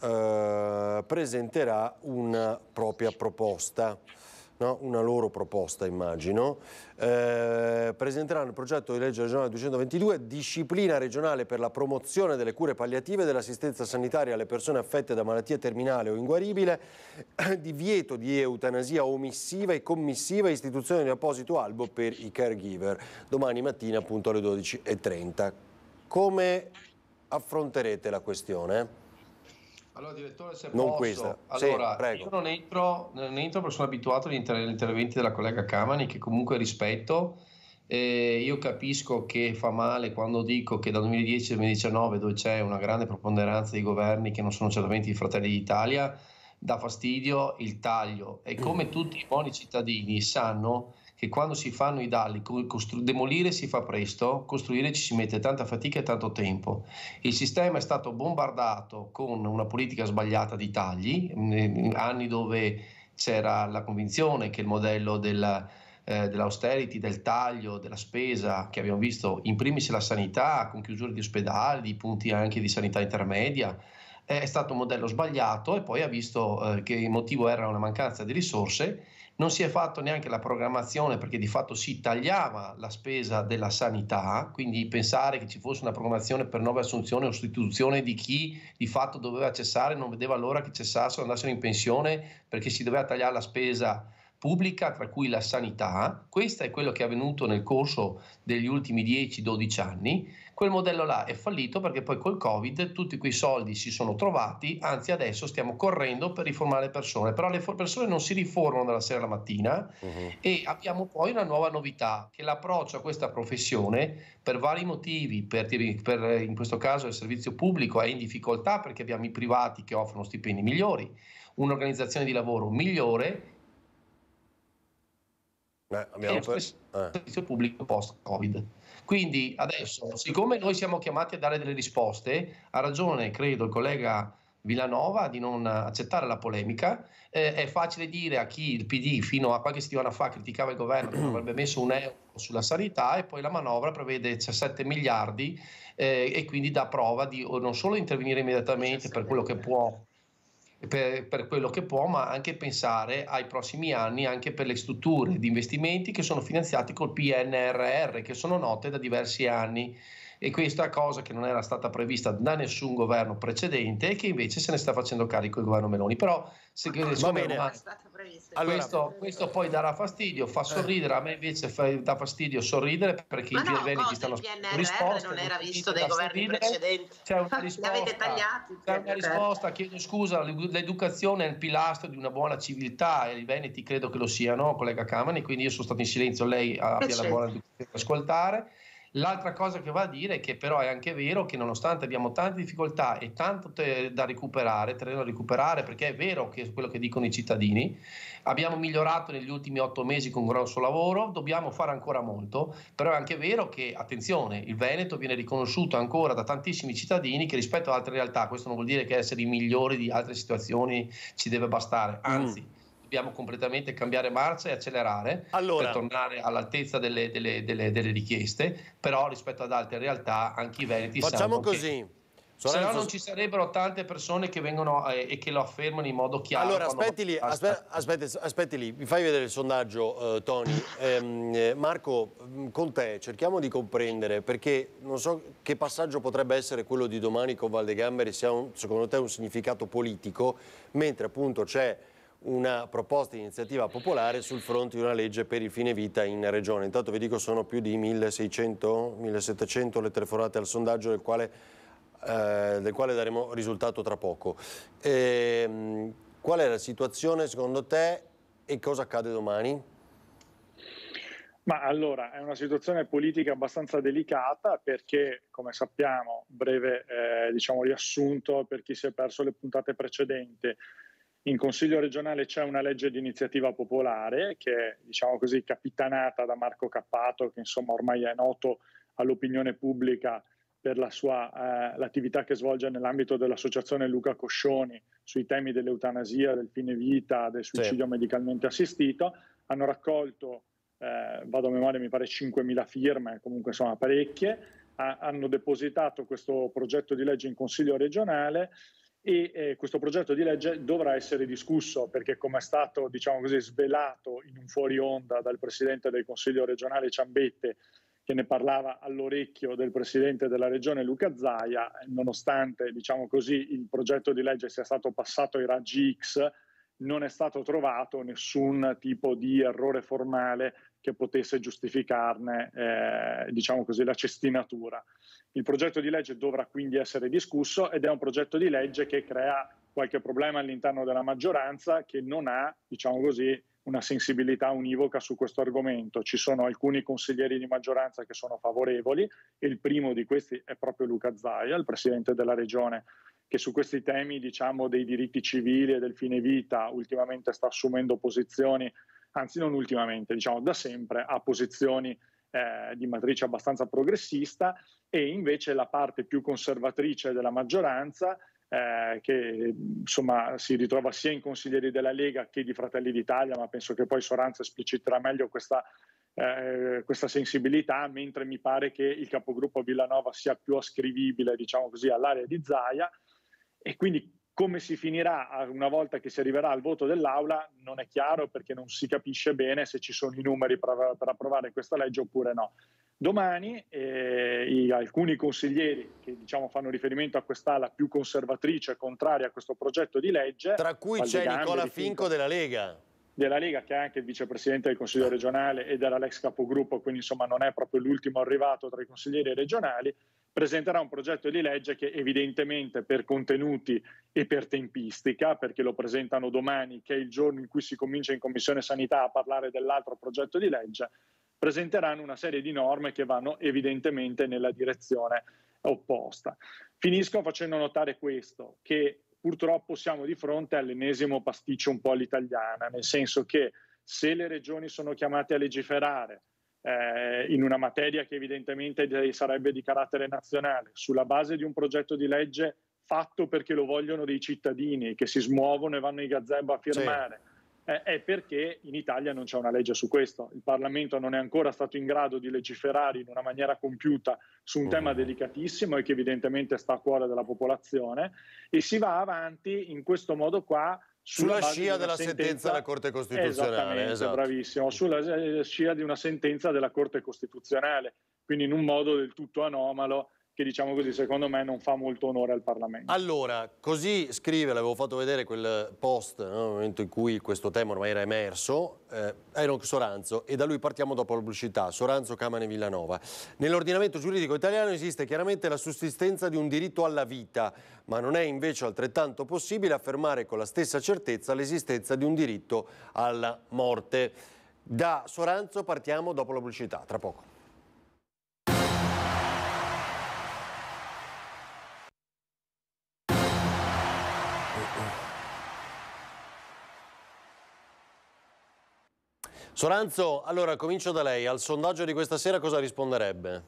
eh, presenterà una propria proposta, no? una loro proposta immagino. Eh, presenteranno il progetto di legge regionale 222, disciplina regionale per la promozione delle cure palliative e dell'assistenza sanitaria alle persone affette da malattia terminale o inguaribile, divieto di eutanasia omissiva e commissiva istituzione di apposito albo per i caregiver, domani mattina appunto alle 12.30. Come affronterete la questione? Allora, direttore, se Non posso, questa. Sì, allora, prego. io non entro, non entro perché sono abituato agli inter- interventi della collega Camani, che comunque rispetto. Eh, io capisco che fa male quando dico che dal 2010 al 2019, dove c'è una grande preponderanza di governi che non sono certamente i Fratelli d'Italia, dà fastidio il taglio. E come tutti i buoni cittadini sanno che quando si fanno i dalli, co- costru- demolire si fa presto, costruire ci si mette tanta fatica e tanto tempo. Il sistema è stato bombardato con una politica sbagliata di tagli, in anni dove c'era la convinzione che il modello della, eh, dell'austerity, del taglio, della spesa, che abbiamo visto in primis la sanità, con chiusure di ospedali, di punti anche di sanità intermedia, è stato un modello sbagliato e poi ha visto eh, che il motivo era una mancanza di risorse non si è fatto neanche la programmazione perché di fatto si tagliava la spesa della sanità, quindi pensare che ci fosse una programmazione per nuove assunzioni o sostituzione di chi di fatto doveva cessare non vedeva l'ora che cessassero andassero in pensione perché si doveva tagliare la spesa pubblica, tra cui la sanità. Questo è quello che è avvenuto nel corso degli ultimi 10-12 anni. Quel modello là è fallito perché poi col Covid tutti quei soldi si sono trovati, anzi adesso stiamo correndo per riformare le persone, però le persone non si riformano dalla sera alla mattina e abbiamo poi una nuova novità, che l'approccio a questa professione per vari motivi, per, per, in questo caso il servizio pubblico è in difficoltà perché abbiamo i privati che offrono stipendi migliori, un'organizzazione di lavoro migliore Beh, abbiamo e lo stesso servizio pubblico post-Covid. Quindi adesso, siccome noi siamo chiamati a dare delle risposte, ha ragione, credo, il collega Villanova di non accettare la polemica. Eh, è facile dire a chi il PD fino a qualche settimana fa criticava il governo che avrebbe messo un euro sulla sanità e poi la manovra prevede 17 miliardi eh, e quindi dà prova di non solo intervenire immediatamente per quello che può per, per, quello che può, ma anche pensare ai prossimi anni anche per le strutture di investimenti che sono finanziati col PNRR, che sono note da diversi anni. E questa è cosa che non era stata prevista da nessun governo precedente e che invece se ne sta facendo carico il governo Meloni. Però se, Va bene. Allora- questo, questo poi darà fastidio, fa sorridere, a me invece fa, dà fastidio sorridere perché Ma i no, veneti cosa, stanno PNRR risposte, non era visto dai da governi sorridere. precedenti. C'è una risposta, tagliati c'è una risposta, chiedo scusa, l'edu- l'educazione è il pilastro di una buona civiltà e i veneti credo che lo siano, collega Camani, quindi io sono stato in silenzio, lei abbia la buona educazione di ascoltare. L'altra cosa che va a dire è che però è anche vero che nonostante abbiamo tante difficoltà e tanto te- da recuperare, terreno da recuperare, perché è vero che è quello che dicono i cittadini, abbiamo migliorato negli ultimi otto mesi con grosso lavoro, dobbiamo fare ancora molto, però è anche vero che, attenzione, il Veneto viene riconosciuto ancora da tantissimi cittadini che rispetto ad altre realtà, questo non vuol dire che essere i migliori di altre situazioni ci deve bastare, anzi. Dobbiamo completamente cambiare marcia e accelerare Allora. per tornare all'altezza delle, delle- delle- delle richieste, però rispetto ad altre realtà anche i veneti Facciamo così. se no non ci sarebbero tante persone che vengono eh, e che lo affermano in modo chiaro. Allora, aspetti lì, aspe- aspetti, aspetti lì, mi fai vedere il sondaggio, eh, Tony. Ehm, eh, Marco, mh, con te cerchiamo di comprendere perché non so che passaggio potrebbe essere quello di domani con Valdegamberi, se ha un- secondo te un significato politico, mentre appunto c'è una proposta di iniziativa popolare sul fronte di una legge per il fine vita in regione. Intanto vi dico sono più di 1600, 1700 le telefonate al sondaggio del quale eh, del quale daremo risultato tra poco. Ehm, qual è la situazione secondo te e cosa accade domani? Ma allora è una situazione politica abbastanza delicata perché, come sappiamo, breve eh, diciamo, riassunto per chi si è perso le puntate precedenti, in Consiglio regionale c'è una legge di iniziativa popolare che è diciamo così, capitanata da Marco Cappato, che insomma ormai è noto all'opinione pubblica per la sua, eh, l'attività che svolge nell'ambito dell'associazione Luca Coscioni sui temi dell'eutanasia, del fine vita, del suicidio medicalmente assistito. Hanno raccolto, eh, vado a memoria, mi pare 5.000 firme, comunque insomma parecchie, ha- hanno depositato questo progetto di legge in Consiglio regionale e eh, questo progetto di legge dovrà essere discusso perché come è stato diciamo così svelato in un fuori onda dal presidente del Consiglio regionale Ciambette che ne parlava all'orecchio del presidente della regione Luca Zaia, nonostante diciamo così, il progetto di legge sia stato passato ai raggi X, non è stato trovato nessun tipo di errore formale che potesse giustificarne eh, diciamo così, la cestinatura. Il progetto di legge dovrà quindi essere discusso ed è un progetto di legge che crea qualche problema all'interno della maggioranza che non ha, diciamo così, una sensibilità univoca su questo argomento. Ci sono alcuni consiglieri di maggioranza che sono favorevoli e il primo di questi è proprio Luca Zaia, il presidente della regione, che su questi temi diciamo, dei diritti civili e del fine vita ultimamente sta assumendo posizioni, anzi non ultimamente, diciamo da sempre, ha posizioni eh, di matrice abbastanza progressista e invece la parte più conservatrice della maggioranza eh, che insomma si ritrova sia in consiglieri della Lega che di Fratelli d'Italia, ma penso che poi Soranza espliciterà meglio questa, eh, questa sensibilità, mentre mi pare che il capogruppo Villanova sia più ascrivibile, diciamo così, all'area di Zaia. E quindi come si finirà una volta che si arriverà al voto dell'Aula non è chiaro perché non si capisce bene se ci sono i numeri per, per approvare questa legge oppure no. Domani eh, i, alcuni consiglieri che diciamo, fanno riferimento a quest'ala più conservatrice contraria a questo progetto di legge, Tra cui c'è Valdegamberi, Nicola Finco della Lega. della Lega che è anche il vicepresidente del Consiglio regionale ed era l'ex capogruppo, quindi insomma non è proprio l'ultimo arrivato tra i consiglieri regionali, presenterà un progetto di legge che evidentemente per contenuti e per tempistica, perché lo presentano domani, che è il giorno in cui si comincia in Commissione Sanità a parlare dell'altro progetto di legge, presenteranno una serie di norme che vanno evidentemente nella direzione opposta. Finisco facendo notare questo, che purtroppo siamo di fronte all'ennesimo pasticcio un po' all'italiana, nel senso che se le regioni sono chiamate a legiferare eh, in una materia che evidentemente sarebbe di carattere nazionale, sulla base di un progetto di legge fatto perché lo vogliono dei cittadini che si smuovono e vanno in gazebo a firmare, eh, è perché in Italia non c'è una legge su questo. Il Parlamento non è ancora stato in grado di legiferare in una maniera compiuta su un tema delicatissimo e che evidentemente sta a cuore della popolazione e si va avanti in questo modo qua Sulla scia della sentenza della Corte Costituzionale, esatto. bravissimo, sulla scia di una sentenza della Corte Costituzionale, quindi in un modo del tutto anomalo che diciamo così secondo me non fa molto onore al Parlamento. Allora, così scrive, l'avevo fatto vedere quel post no, nel momento in cui questo tema ormai era emerso, eh, Enoch Soranzo e da lui partiamo dopo la pubblicità, Soranzo Camane Villanova. Nell'ordinamento giuridico italiano esiste chiaramente la sussistenza di un diritto alla vita, ma non è invece altrettanto possibile affermare con la stessa certezza l'esistenza di un diritto alla morte. Da Soranzo partiamo dopo la pubblicità, tra poco. Soranzo, allora comincio da lei. Al sondaggio di questa sera cosa risponderebbe?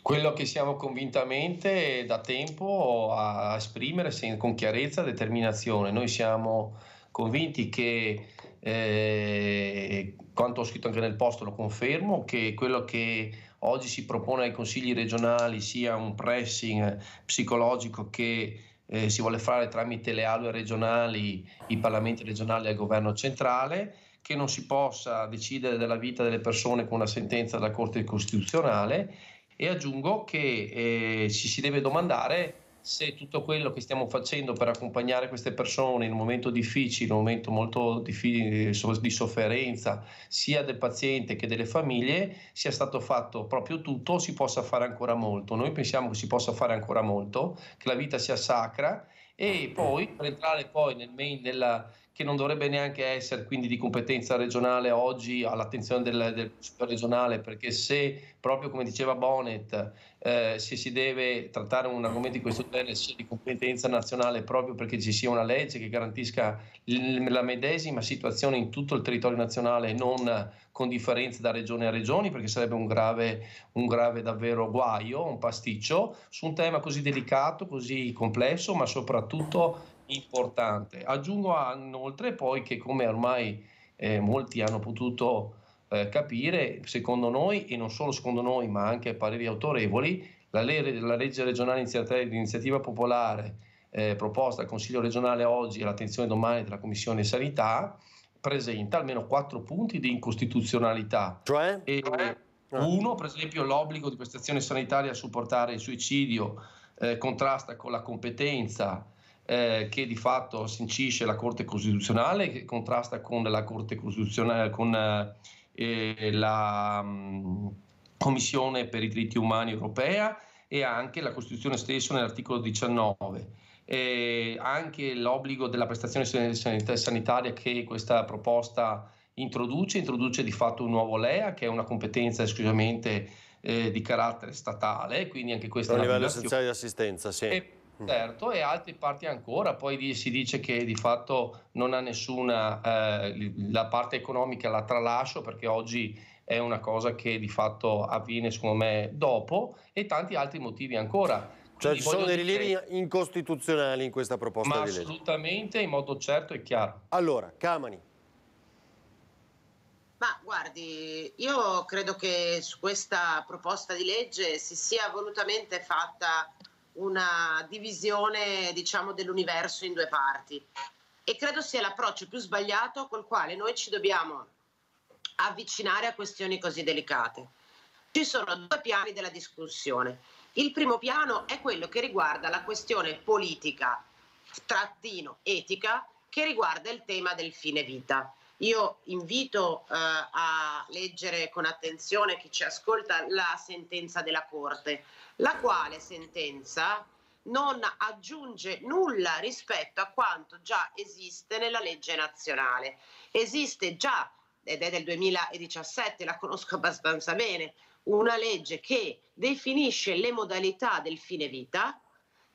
Quello che siamo convintamente da tempo a esprimere con chiarezza e determinazione. Noi siamo convinti che, eh, quanto ho scritto anche nel post lo confermo, che quello che oggi si propone ai consigli regionali sia un pressing psicologico che eh, si vuole fare tramite le aule regionali, i parlamenti regionali e il governo centrale che non si possa decidere della vita delle persone con una sentenza della Corte Costituzionale e aggiungo che eh, ci si deve domandare se tutto quello che stiamo facendo per accompagnare queste persone in un momento difficile, un momento molto di sofferenza, sia del paziente che delle famiglie, sia stato fatto proprio tutto o si possa fare ancora molto. Noi pensiamo che si possa fare ancora molto, che la vita sia sacra e poi per entrare poi nel main della che non dovrebbe neanche essere quindi di competenza regionale oggi all'attenzione del, del regionale, perché se proprio come diceva Bonnet, eh, se si deve trattare un argomento di questo genere sia di competenza nazionale proprio perché ci sia una legge che garantisca la medesima situazione in tutto il territorio nazionale e non con differenze da regione a regione, perché sarebbe un grave, un grave davvero guaio, un pasticcio, su un tema così delicato, così complesso, ma soprattutto importante. Aggiungo inoltre poi che come ormai eh, molti hanno potuto eh, capire, secondo noi, e non solo secondo noi, ma anche a pareri autorevoli, la, le- la legge regionale di iniziativa popolare eh, proposta al Consiglio regionale oggi e all'attenzione domani della Commissione Sanità presenta almeno quattro punti di incostituzionalità. Cioè? E, uno, per esempio, l'obbligo di prestazione sanitaria a supportare il suicidio eh, contrasta con la competenza eh, che di fatto sancisce la Corte Costituzionale, che contrasta con la Corte Costituzionale, con eh, la mh, Commissione per i diritti umani europea e anche la Costituzione stessa nell'articolo 19. E anche l'obbligo della prestazione sanitaria che questa proposta introduce, introduce di fatto un nuovo LEA che è una competenza esclusivamente eh, di carattere statale, quindi anche questa è un livello essenziale di assistenza, sì. E Mm. Certo, e altre parti ancora, poi si dice che di fatto non ha nessuna, eh, la parte economica la tralascio perché oggi è una cosa che di fatto avviene secondo me dopo e tanti altri motivi ancora. Cioè ci sono dei rilievi dire... incostituzionali in questa proposta Ma di legge? assolutamente, in modo certo e chiaro. Allora, Camani. Ma guardi, io credo che su questa proposta di legge si sia volutamente fatta una divisione diciamo, dell'universo in due parti e credo sia l'approccio più sbagliato col quale noi ci dobbiamo avvicinare a questioni così delicate. Ci sono due piani della discussione. Il primo piano è quello che riguarda la questione politica, trattino etica, che riguarda il tema del fine vita. Io invito eh, a leggere con attenzione chi ci ascolta la sentenza della Corte, la quale sentenza non aggiunge nulla rispetto a quanto già esiste nella legge nazionale. Esiste già, ed è del 2017, la conosco abbastanza bene, una legge che definisce le modalità del fine vita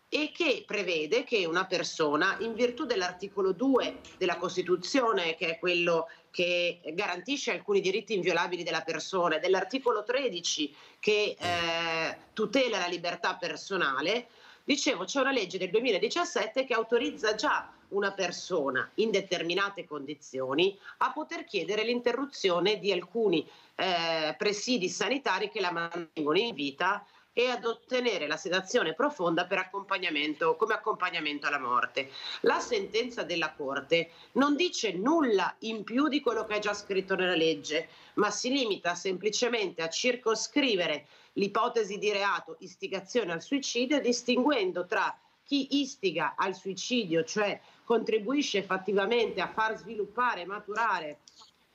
e che prevede che una persona, in virtù dell'articolo 2 della Costituzione, che è quello che garantisce alcuni diritti inviolabili della persona, e dell'articolo 13 che eh, tutela la libertà personale, dicevo c'è una legge del 2017 che autorizza già una persona in determinate condizioni a poter chiedere l'interruzione di alcuni eh, presidi sanitari che la mantengono in vita e ad ottenere la sedazione profonda accompagnamento, come accompagnamento alla morte. La sentenza della Corte non dice nulla in più di quello che è già scritto nella legge, ma si limita semplicemente a circoscrivere l'ipotesi di reato istigazione al suicidio, distinguendo tra chi istiga al suicidio, cioè contribuisce fattivamente a far sviluppare e maturare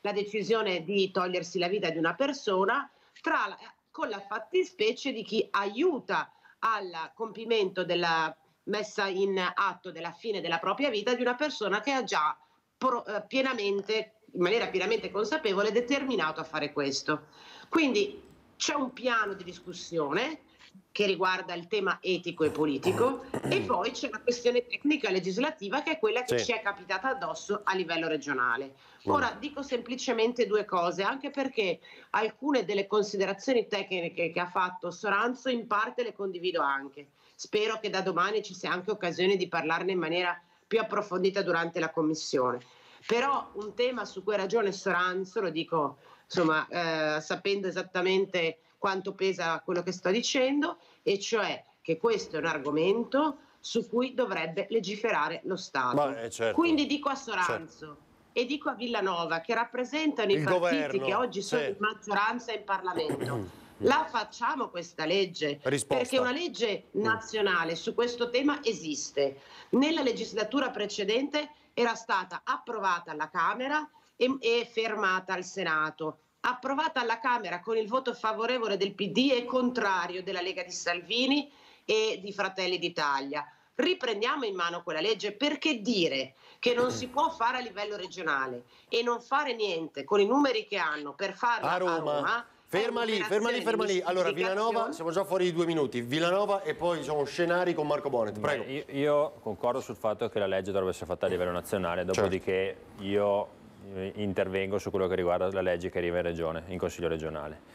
la decisione di togliersi la vita di una persona, tra, con la fattispecie di chi aiuta al compimento della messa in atto della fine della propria vita di una persona che ha già pro, eh, pienamente, in maniera pienamente consapevole, determinato a fare questo. Quindi c'è un piano di discussione che riguarda il tema etico e politico e poi c'è una questione tecnica legislativa che è quella che Sì. ci è capitata addosso a livello regionale. Ora dico semplicemente due cose, anche perché alcune delle considerazioni tecniche che ha fatto Soranzo in parte le condivido anche. Spero che da domani ci sia anche occasione di parlarne in maniera più approfondita durante la commissione. Però un tema su cui ha ragione Soranzo, lo dico insomma eh, sapendo esattamente quanto pesa quello che sto dicendo, e cioè che questo è un argomento su cui dovrebbe legiferare lo Stato. Ma, eh, certo. Quindi dico a Soranzo e dico a Villanova che rappresentano i Il partiti governo, che oggi sono sì. in maggioranza in Parlamento. La facciamo questa legge Risposta. perché una legge nazionale su questo tema esiste. Nella legislatura precedente era stata approvata alla Camera e, e fermata al Senato. Approvata alla Camera con il voto favorevole del PD e contrario della Lega di Salvini e di Fratelli d'Italia. Riprendiamo in mano quella legge perché dire che non si può fare a livello regionale e non fare niente con i numeri che hanno per farla A Roma. Ferma lì, ferma lì, ferma lì. Allora, Villanova, siamo già fuori di due minuti. Villanova e poi diciamo scenari con Marco Bonet. Prego. Beh, io, io concordo sul fatto che la legge dovrebbe essere fatta a livello nazionale, dopodiché io eh, intervengo su quello che riguarda la legge che arriva in regione, in consiglio regionale.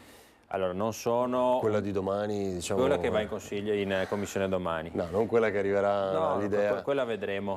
Allora, non sono... Quella di domani, diciamo... Quella che va in consiglio in eh, commissione domani. No, non quella che arriverà No, all'idea. que- quella vedremo.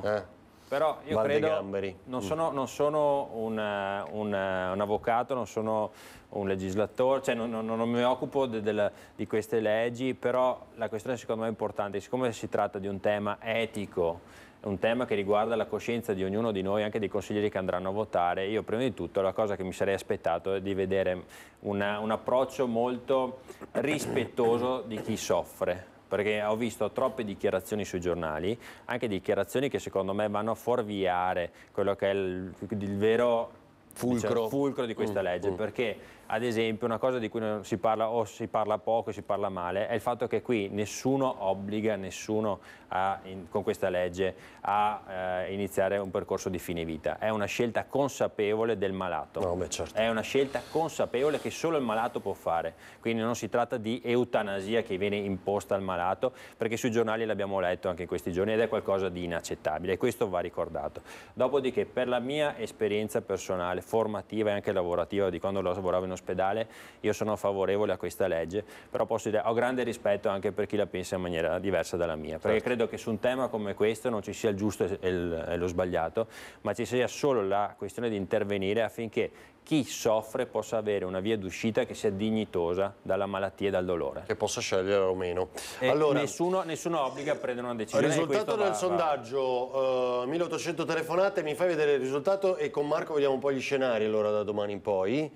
Però io Val de credo, non Mm. sono, non sono un, eh, un, eh, avvocato, non sono un legislatore, cioè non, non- non mi occupo de- del- di queste leggi, però la questione secondo me è importante, siccome si tratta di un tema etico, è un tema che riguarda la coscienza di ognuno di noi, anche dei consiglieri che andranno a votare, io prima di tutto la cosa che mi sarei aspettato è di vedere una- un approccio molto rispettoso di chi soffre perché ho visto troppe dichiarazioni sui giornali, anche dichiarazioni che secondo me vanno a fuorviare quello che è il, il vero Fulcro. diciamo, fulcro di questa Mm, legge, mm. perché ad esempio una cosa di cui non si parla o si parla poco, si parla male, è il fatto che qui nessuno obbliga nessuno a, in- con questa legge a eh, iniziare un percorso di fine vita, è una scelta consapevole del malato, certo. è una scelta consapevole che solo il malato può fare, quindi non si tratta di eutanasia che viene imposta al malato, perché sui giornali l'abbiamo letto anche in questi giorni ed è qualcosa di inaccettabile e questo va ricordato. Dopodiché per la mia esperienza personale, formativa e anche lavorativa di quando lavoravo in ospedale, io sono favorevole a questa legge, però posso dire ho grande rispetto anche per chi la pensa in maniera diversa dalla mia, perché Certo. credo che su un tema come questo non ci sia il giusto e il- e lo sbagliato, ma ci sia solo la questione di intervenire affinché chi soffre possa avere una via d'uscita che sia dignitosa dalla malattia e dal dolore. Che possa scegliere o meno. Allora- nessuno, nessuno obbliga a prendere una decisione. e Risultato va- del va- sondaggio, eh, 1800 telefonate, mi fai vedere il risultato e con Marco vediamo un po' gli scenari allora da domani in poi.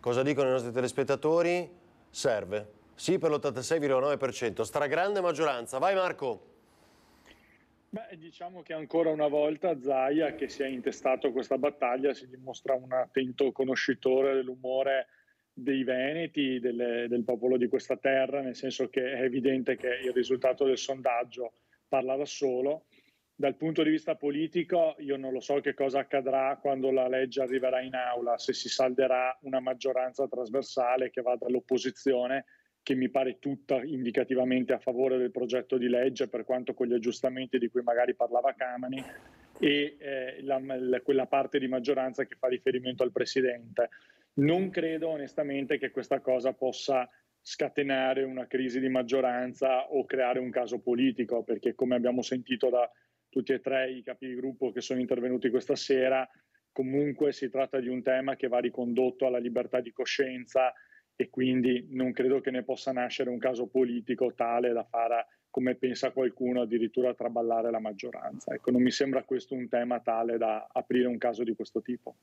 Cosa dicono i nostri telespettatori? Serve. Sì per l'86,9%, stragrande maggioranza. Vai Marco. Beh, diciamo che ancora una volta Zaia, che si è intestato questa battaglia, si dimostra un attento conoscitore dell'umore dei Veneti, delle- del popolo di questa terra, nel senso che è evidente che il risultato del sondaggio parla da solo. Dal punto di vista politico, io non lo so che cosa accadrà quando la legge arriverà in aula, se si salderà una maggioranza trasversale che va dall'opposizione che mi pare tutta indicativamente a favore del progetto di legge, per quanto con gli aggiustamenti di cui magari parlava Camani, e eh, la- la- quella parte di maggioranza che fa riferimento al Presidente. Non credo onestamente che questa cosa possa scatenare una crisi di maggioranza o creare un caso politico, perché come abbiamo sentito da tutti e tre i capi di gruppo che sono intervenuti questa sera, comunque si tratta di un tema che va ricondotto alla libertà di coscienza e quindi non credo che ne possa nascere un caso politico tale da fare, come pensa qualcuno, addirittura traballare la maggioranza. Ecco, non mi sembra questo un tema tale da aprire un caso di questo tipo.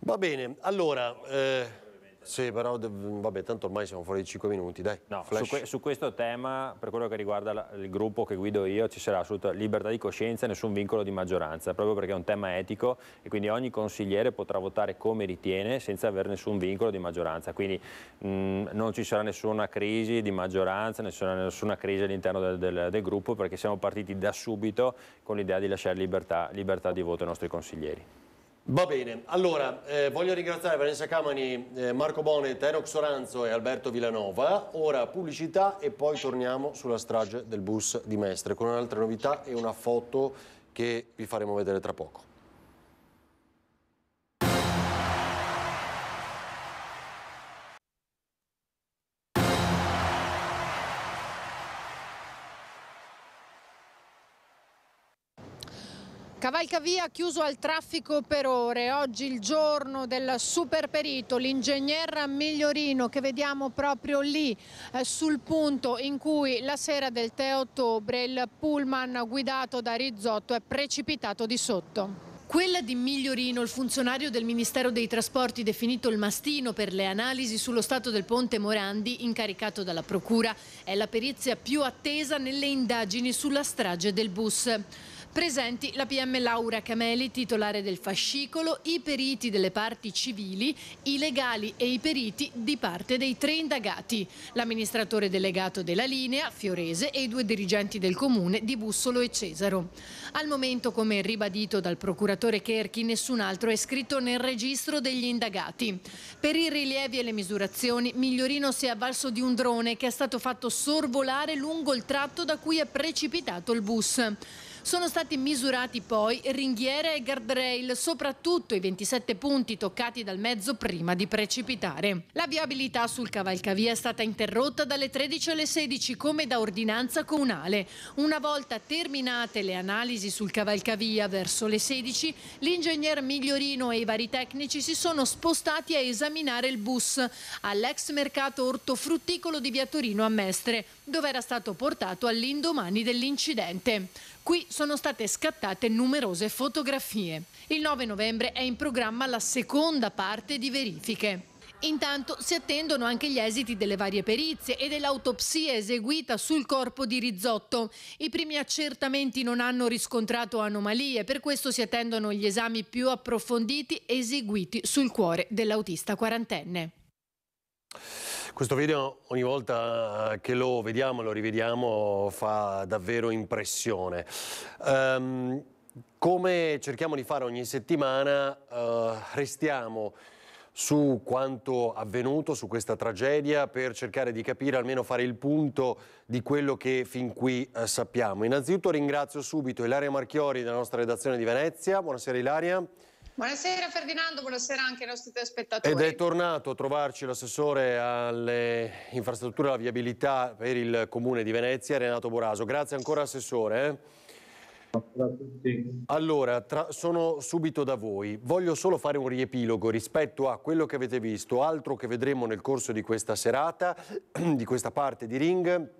Va bene, allora... Eh... Sì, però vabbè, tanto ormai siamo fuori di 5 minuti, dai. No, su, que su, questo tema, per quello che riguarda la, il gruppo che guido io, ci sarà assoluta libertà di coscienza e nessun vincolo di maggioranza, proprio perché è un tema etico e quindi ogni consigliere potrà votare come ritiene senza avere nessun vincolo di maggioranza. Quindi mh, non ci sarà nessuna crisi di maggioranza, nessuna, nessuna crisi all'interno del, del, del, gruppo perché siamo partiti da subito con l'idea di lasciare libertà, libertà di voto ai nostri consiglieri. Va bene, allora eh, voglio ringraziare Vanessa Camani, eh, Marco Bonet, Enox Soranzo e Alberto Villanova. Ora pubblicità e poi torniamo sulla strage del bus di Mestre con un'altra novità e una foto che vi faremo vedere tra poco. Cavalcavia chiuso al traffico per ore, oggi il giorno del super perito, l'ingegner Migliorino che vediamo proprio lì eh, sul punto in cui la sera del 3 ottobre il pullman guidato da Rizzotto è precipitato di sotto. Quella di Migliorino, il funzionario del Ministero dei Trasporti definito il mastino per le analisi sullo stato del ponte Morandi, incaricato dalla Procura, è la perizia più attesa nelle indagini sulla strage del bus. Presenti la PM Laura Cameli, titolare del fascicolo, i periti delle parti civili, i legali e i periti di parte dei tre indagati, l'amministratore delegato della linea, Fiorese, e i due dirigenti del comune di Bussolo e Cesaro. Al momento, come ribadito dal procuratore Cherchi, nessun altro è scritto nel registro degli indagati. Per i rilievi e le misurazioni, Migliorino si è avvalso di un drone che è stato fatto sorvolare lungo il tratto da cui è precipitato il bus. Sono stati misurati poi ringhiere e guardrail, soprattutto i 27 punti toccati dal mezzo prima di precipitare. La viabilità sul cavalcavia è stata interrotta dalle 13 alle 16 come da ordinanza comunale. Una volta terminate le analisi sul cavalcavia verso le 16, l'ingegner Migliorino e i vari tecnici si sono spostati a esaminare il bus all'ex mercato ortofrutticolo di Via Torino a Mestre, dove era stato portato all'indomani dell'incidente. Qui sono state scattate numerose fotografie. Il 9 novembre è in programma la seconda parte di verifiche. Intanto si attendono anche gli esiti delle varie perizie e dell'autopsia eseguita sul corpo di Rizzotto. I primi accertamenti non hanno riscontrato anomalie, per questo si attendono gli esami più approfonditi eseguiti sul cuore dell'autista quarantenne. Questo video ogni volta che lo vediamo lo rivediamo fa davvero impressione. Um, come cerchiamo di fare ogni settimana, uh, restiamo su quanto avvenuto, su questa tragedia, per cercare di capire, almeno fare il punto di quello che fin qui uh, sappiamo. Innanzitutto ringrazio subito Ilaria Marchiori della nostra redazione di Venezia. Buonasera Ilaria. Buonasera Ferdinando, buonasera anche ai nostri telespettatori. Ed è tornato a trovarci l'assessore alle infrastrutture e alla viabilità per il Comune di Venezia, Renato Boraso. Grazie ancora Assessore. Eh. Allora, tra, sono subito da voi. Voglio solo fare un riepilogo rispetto a quello che avete visto, altro che vedremo nel corso di questa serata, di questa parte di ring,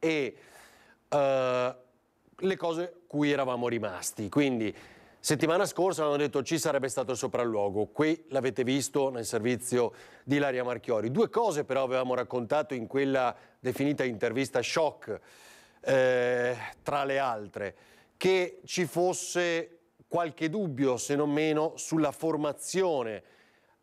e uh, le cose cui eravamo rimasti. Quindi Settimana scorsa hanno detto ci sarebbe stato il sopralluogo, qui l'avete visto nel servizio di Ilaria Marchiori. Due cose però avevamo raccontato in quella definita intervista shock, eh, tra le altre, che ci fosse qualche dubbio, se non meno, sulla formazione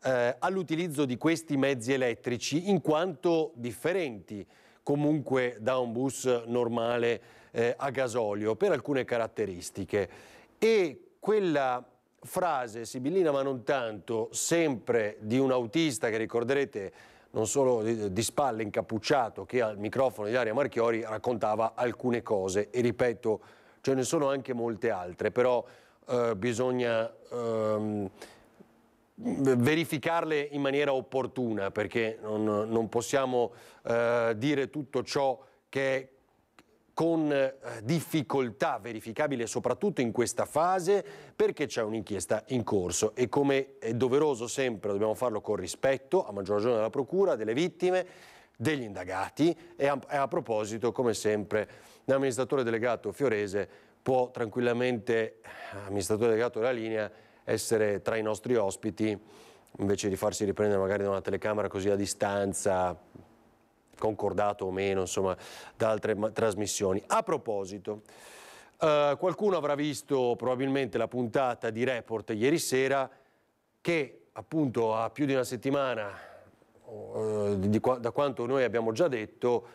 eh, all'utilizzo di questi mezzi elettrici in quanto differenti comunque da un bus normale eh, a gasolio per alcune caratteristiche. E quella frase sibillina ma non tanto, sempre di un autista che ricorderete non solo di, spalle incappucciato che al microfono di Aria Marchiori raccontava alcune cose. E ripeto ce ne sono anche molte altre però eh, bisogna ehm, verificarle in maniera opportuna perché non, non possiamo eh, dire tutto ciò che è con eh, difficoltà verificabile soprattutto in questa fase perché c'è un'inchiesta in corso e come è doveroso sempre dobbiamo farlo con rispetto, a maggior ragione della Procura, delle vittime, degli indagati e a, e a proposito come sempre l'amministratore delegato Fiorese può tranquillamente, amministratore delegato della linea, essere tra i nostri ospiti invece di farsi riprendere magari da una telecamera così a distanza, concordato o meno, insomma, da altre trasmissioni. A proposito, eh, qualcuno avrà visto probabilmente la puntata di Report ieri sera che appunto a più di una settimana, eh, di, da quanto noi abbiamo già detto,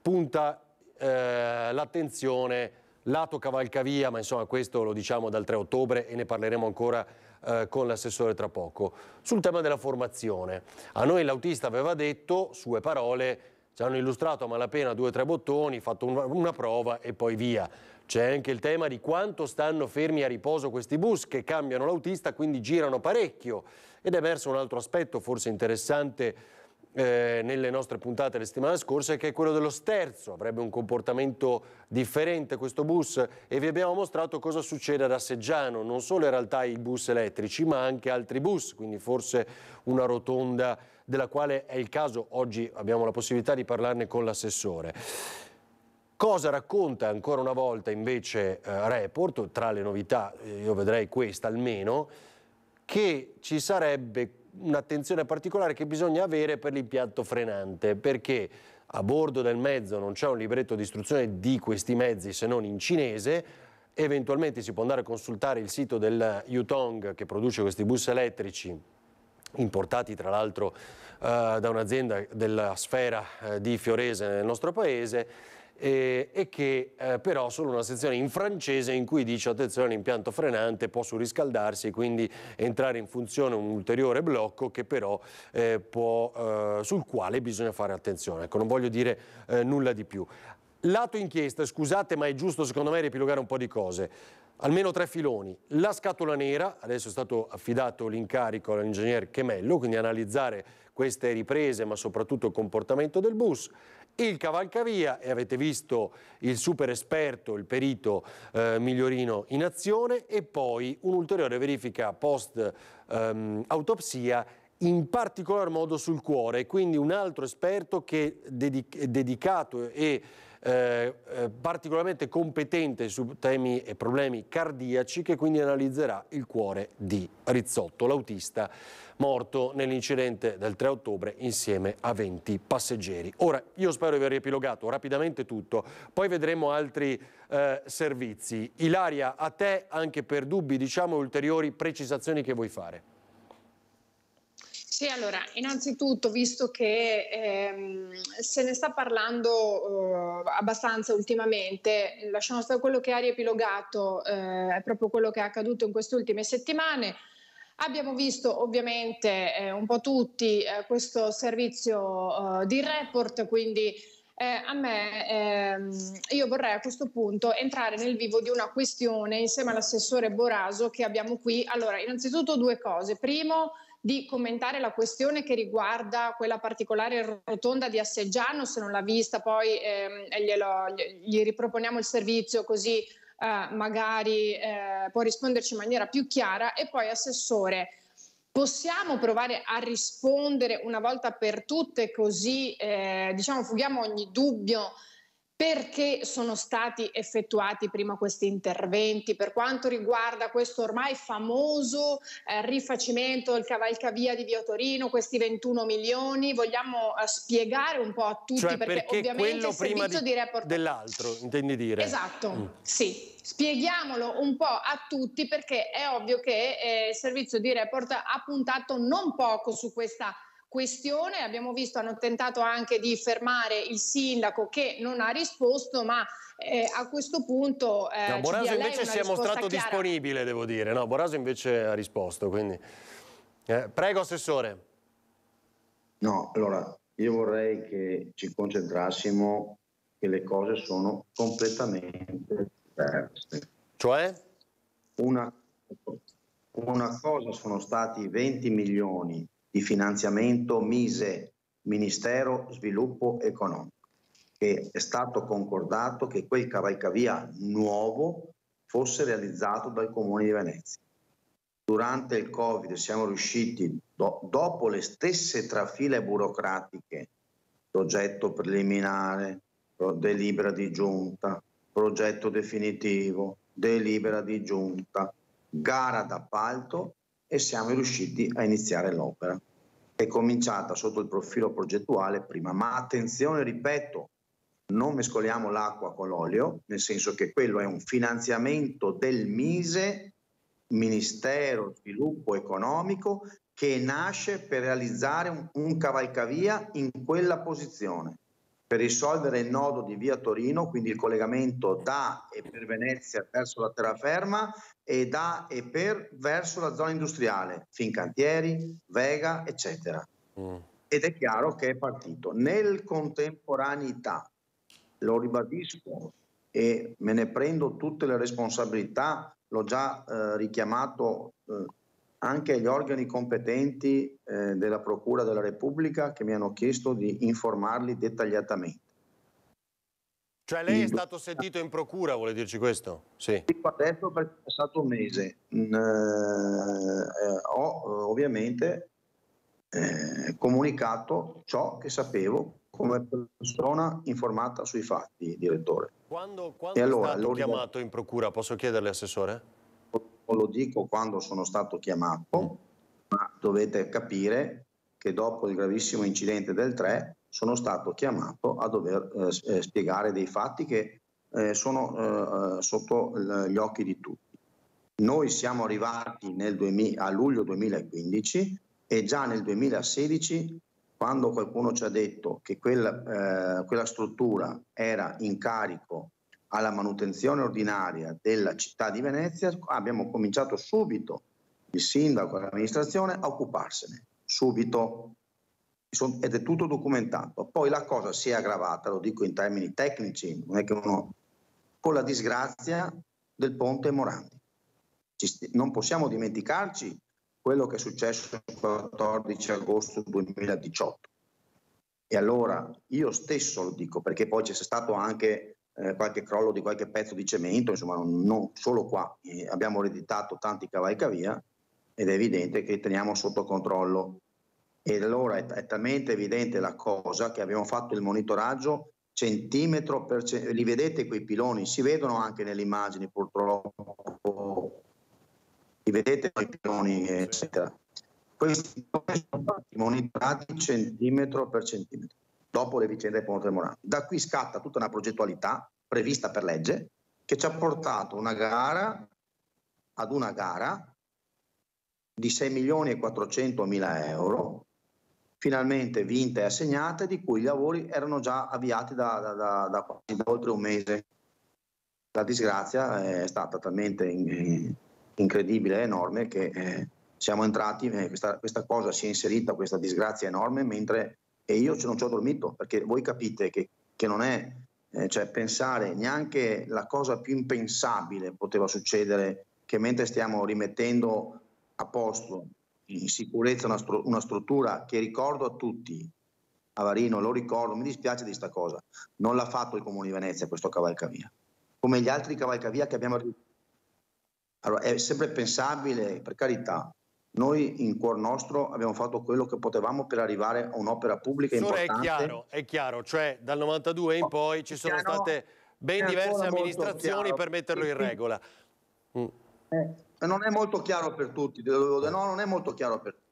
punta eh, l'attenzione lato cavalcavia, ma insomma questo lo diciamo dal 3 ottobre e ne parleremo ancora eh, con l'assessore tra poco, sul tema della formazione. A noi l'autista aveva detto, sue parole, ci hanno illustrato a malapena due o tre bottoni, fatto una, una prova e poi via. C'è anche il tema di quanto stanno fermi a riposo questi bus che cambiano l'autista, quindi girano parecchio. Ed è emerso un altro aspetto forse interessante eh, nelle nostre puntate le settimane scorse che è quello dello sterzo, avrebbe un comportamento differente questo bus e vi abbiamo mostrato cosa succede ad Asseggiano, non solo in realtà i bus elettrici ma anche altri bus, quindi forse una rotonda della quale è il caso, oggi abbiamo la possibilità di parlarne con l'assessore. Cosa racconta ancora una volta invece eh, Report, tra le novità, eh, io vedrei questa almeno, che ci sarebbe un'attenzione particolare che bisogna avere per l'impianto frenante, perché a bordo del mezzo non c'è un libretto di istruzione di questi mezzi se non in cinese, eventualmente si può andare a consultare il sito del Yutong che produce questi bus elettrici importati tra l'altro eh, da un'azienda della sfera eh, di Fiorese nel nostro paese eh, e che eh, però solo una sezione in francese in cui dice attenzione l'impianto frenante può surriscaldarsi e quindi entrare in funzione un ulteriore blocco che però eh, può, eh, sul quale bisogna fare attenzione. Ecco, non voglio dire nulla di più. Lato inchiesta, scusate ma è giusto secondo me riepilogare un po' di cose almeno tre filoni. La scatola nera, adesso è stato affidato l'incarico all'ingegner Chemello, quindi analizzare queste riprese ma soprattutto il comportamento del bus il cavalcavia e avete visto il super esperto, il perito eh, Migliorino in azione e poi un'ulteriore verifica post ehm, in particolar modo sul cuore, quindi un altro esperto che dedicato e eh, eh, particolarmente competente su temi e problemi cardiaci che quindi analizzerà il cuore di Rizzotto, l'autista morto nell'incidente del 3 ottobre insieme a 20 passeggeri. Ora, io spero di aver riepilogato rapidamente tutto, poi vedremo altri eh, servizi. Ilaria, a te anche per dubbi, diciamo ulteriori precisazioni che vuoi fare. Sì, allora, innanzitutto, visto che ehm, se ne sta parlando eh, abbastanza ultimamente, lasciamo stare quello che ha riepilogato, eh, è proprio quello che è accaduto in queste ultime settimane. Abbiamo visto ovviamente eh, un po' tutti eh, questo servizio eh, di report, quindi eh, a me, ehm, io vorrei a questo punto entrare nel vivo di una questione insieme all'assessore Boraso che abbiamo qui. Allora, innanzitutto due cose. Primo, di commentare la questione che riguarda quella particolare rotonda di Asseggiano, se non l'ha vista poi ehm, glielo, gli riproponiamo il servizio così eh, magari eh, può risponderci in maniera più chiara. E poi Assessore possiamo provare a rispondere una volta per tutte così eh, diciamo fughiamo ogni dubbio perché sono stati effettuati prima questi interventi per quanto riguarda questo ormai famoso eh, rifacimento del cavalcavia di Via Torino, questi 21 milioni, vogliamo eh, spiegare un po' a tutti cioè perché, perché ovviamente il servizio di, di report dell'altro, intendi dire? Esatto, mm. sì. Spieghiamolo un po' a tutti perché è ovvio che eh, il servizio di report ha puntato non poco su questa questione. Abbiamo visto, hanno tentato anche di fermare il sindaco che non ha risposto, ma eh, a questo punto... Eh, no, Boraso invece si è mostrato chiara. disponibile, devo dire. No, Boraso invece ha risposto, quindi... Eh, prego, Assessore. No, allora, io vorrei che ci concentrassimo che le cose sono completamente diverse. Cioè? Una, una cosa sono stati 20 milioni di finanziamento Mise, Ministero Sviluppo Economico. che è stato concordato che quel cavalcavia nuovo fosse realizzato dal Comune di Venezia. Durante il Covid siamo riusciti, do, dopo le stesse trafile burocratiche, progetto preliminare, delibera di giunta, progetto definitivo, delibera di giunta, gara d'appalto e siamo riusciti a iniziare l'opera. È cominciata sotto il profilo progettuale prima, ma attenzione, ripeto, non mescoliamo l'acqua con l'olio, nel senso che quello è un finanziamento del Mise, Ministero Sviluppo Economico, che nasce per realizzare un, un cavalcavia in quella posizione, per risolvere il nodo di via Torino, quindi il collegamento da e per Venezia verso la terraferma e da e per verso la zona industriale, Fincantieri, Vega, eccetera. Mm. Ed è chiaro che è partito. Nel contemporaneità, lo ribadisco e me ne prendo tutte le responsabilità, l'ho già eh, richiamato eh, anche agli organi competenti eh, della Procura della Repubblica che mi hanno chiesto di informarli dettagliatamente. Cioè lei è stato sentito in procura, vuole dirci questo? Sì. Adesso perché è passato un mese. Mm, eh, ho ovviamente eh, comunicato ciò che sapevo come persona informata sui fatti, direttore. Quando, quando allora, è stato chiamato in procura, posso chiederle, Assessore? Non lo dico quando sono stato chiamato, mm. ma dovete capire che dopo il gravissimo incidente del 3 sono stato chiamato a dover eh, eh, spiegare dei fatti che eh, sono eh, sotto gli occhi di tutti. Noi siamo arrivati 2000, a luglio 2015 e già nel 2016 quando qualcuno ci ha detto che quella, eh, quella struttura era in carico alla manutenzione ordinaria della città di Venezia, abbiamo cominciato subito, il sindaco e l'amministrazione, a occuparsene, subito, ed è tutto documentato. Poi la cosa si è aggravata, lo dico in termini tecnici, non è che uno, con la disgrazia del ponte Morandi. Non possiamo dimenticarci quello che è successo il 14 agosto 2018. E allora io stesso lo dico, perché poi c'è stato anche eh, qualche crollo di qualche pezzo di cemento, insomma non, non solo qua, eh, abbiamo ereditato tanti cavalcavia ed è evidente che teniamo sotto controllo. E allora è, è talmente evidente la cosa che abbiamo fatto il monitoraggio centimetro per centimetro, li vedete quei piloni, si vedono anche nelle immagini purtroppo li vedete i piloni, eccetera. Questi sono stati monitorati centimetro per centimetro, dopo le vicende del Ponte Morano. Da qui scatta tutta una progettualità prevista per legge che ci ha portato una gara ad una gara di 6 milioni e 400 mila euro, finalmente vinta e assegnata, di cui i lavori erano già avviati da, da, da, da oltre un mese. La disgrazia è stata talmente in, incredibile e enorme che eh, siamo entrati, eh, questa, questa, cosa si è inserita, questa disgrazia enorme, mentre e io non ci ho dormito, perché voi capite che, che non è, eh, cioè pensare neanche la cosa più impensabile poteva succedere che mentre stiamo rimettendo a posto in sicurezza una, stru- una struttura che ricordo a tutti, Avarino, lo ricordo, mi dispiace di questa cosa, non l'ha fatto il Comune di Venezia questo cavalcavia, come gli altri cavalcavia che abbiamo allora, è sempre pensabile, per carità, noi in cuor nostro abbiamo fatto quello che potevamo per arrivare a un'opera pubblica Sora importante. È chiaro, è chiaro, cioè dal 92 in poi ci sono state ben diverse amministrazioni per metterlo in regola. Mm. Eh, non è molto chiaro per tutti, no, non è molto chiaro per tutti.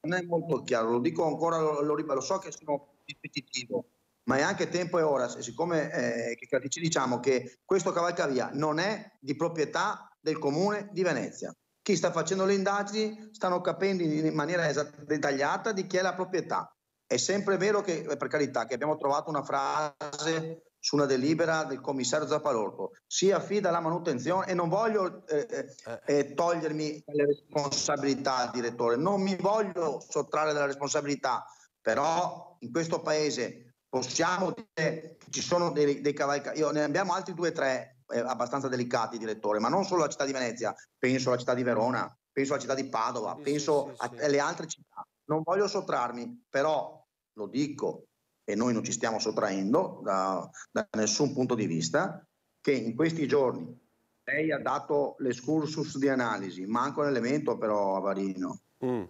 Non è molto chiaro, lo dico ancora, lo, lo, lo so che sono ripetitivo, ma è anche tempo e ora, siccome eh, ci diciamo che questo cavalcavia non è di proprietà del comune di Venezia. Chi sta facendo le indagini stanno capendo in maniera dettagliata di chi è la proprietà. È sempre vero che, eh, per carità, che abbiamo trovato una frase su una delibera del commissario Zappalorto, si affida alla manutenzione e non voglio eh, eh, eh, eh togliermi le responsabilità, direttore, non mi voglio sottrarre dalla responsabilità, però in questo paese possiamo dire che ci sono dei, dei cavalcari, ne abbiamo altri due o tre eh, abbastanza delicati, direttore, ma non solo la città di Venezia, penso alla città di Verona, penso alla città di Padova, sì, penso sì, sì, alle altre città. Non voglio sottrarmi, però lo dico, e noi non ci stiamo sottraendo da, da nessun punto di vista, che in questi giorni lei ha dato l'escursus di analisi, manca un elemento però Avarino, mm.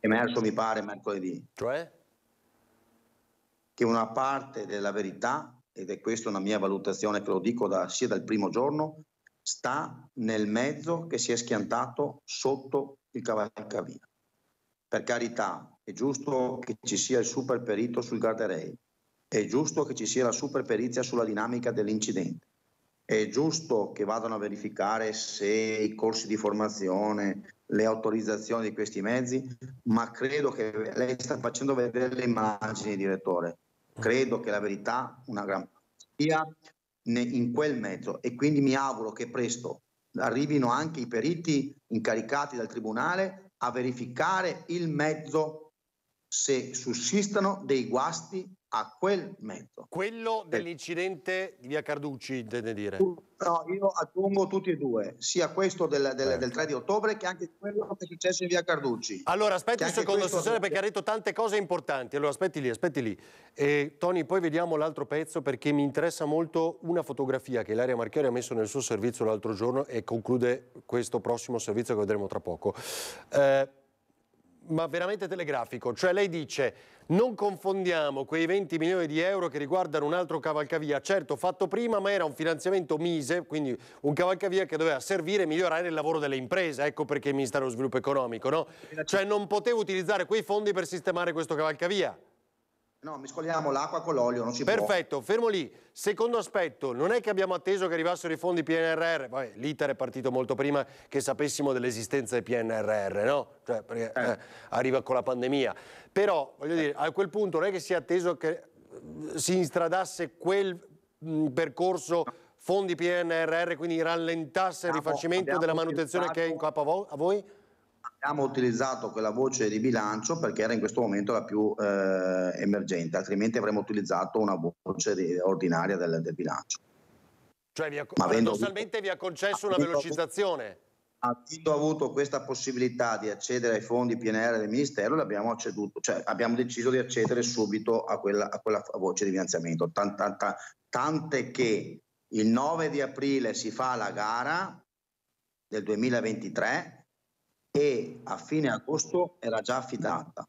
emerso mi pare mercoledì. Cioè? Che una parte della verità, ed è questa una mia valutazione che lo dico da, sia dal primo giorno, sta nel mezzo che si è schiantato sotto il cavalcavia. Per carità, è giusto che ci sia il super perito sul guardrail, è giusto che ci sia la super perizia sulla dinamica dell'incidente, è giusto che vadano a verificare se i corsi di formazione, le autorizzazioni di questi mezzi, ma credo che lei sta facendo vedere le immagini, direttore. Credo che la verità, una gran sia in quel mezzo. E quindi mi auguro che presto arrivino anche i periti incaricati dal Tribunale a verificare il mezzo se sussistano dei guasti a quel mezzo. Quello dell'incidente di via Carducci, intende dire? No, io aggiungo tutti e due, sia questo del, del, del 3 di ottobre che anche quello che è successo in via Carducci. Allora, aspetti un secondo, questo... perché ha detto tante cose importanti. Allora, aspetti lì, aspetti lì. E, Tony, poi vediamo l'altro pezzo perché mi interessa molto una fotografia che Ilaria Marchiori ha messo nel suo servizio l'altro giorno e conclude questo prossimo servizio che vedremo tra poco. Eh, ma veramente telegrafico, cioè lei dice non confondiamo quei 20 milioni di euro che riguardano un altro cavalcavia, certo fatto prima ma era un finanziamento mise, quindi un cavalcavia che doveva servire e migliorare il lavoro delle imprese, ecco perché il Ministero dello Sviluppo Economico, no? Cioè non potevo utilizzare quei fondi per sistemare questo cavalcavia. No, miscoliamo l'acqua con l'olio, non si Perfetto, può. Perfetto, fermo lì. Secondo aspetto, non è che abbiamo atteso che arrivassero i fondi PNRR, l'iter è partito molto prima che sapessimo dell'esistenza del PNRR, no? Cioè, perché eh. Eh, arriva con la pandemia. Però, voglio dire, a quel punto non è che sia atteso che eh, si instradasse quel mh, percorso fondi PNRR, quindi rallentasse il rifacimento della manutenzione che è in capo a voi? Abbiamo utilizzato quella voce di bilancio perché era in questo momento la più eh, emergente, altrimenti avremmo utilizzato una voce di, ordinaria del, del, bilancio. Cioè vi ha, paradossalmente vi ha concesso una velocizzazione? Avendo avuto questa possibilità di accedere ai fondi PNR del Ministero, l'abbiamo acceduto, cioè abbiamo deciso di accedere subito a quella, a quella voce di finanziamento, tante, tante che il 9 di aprile si fa la gara del 2023 e a fine agosto era già affidata,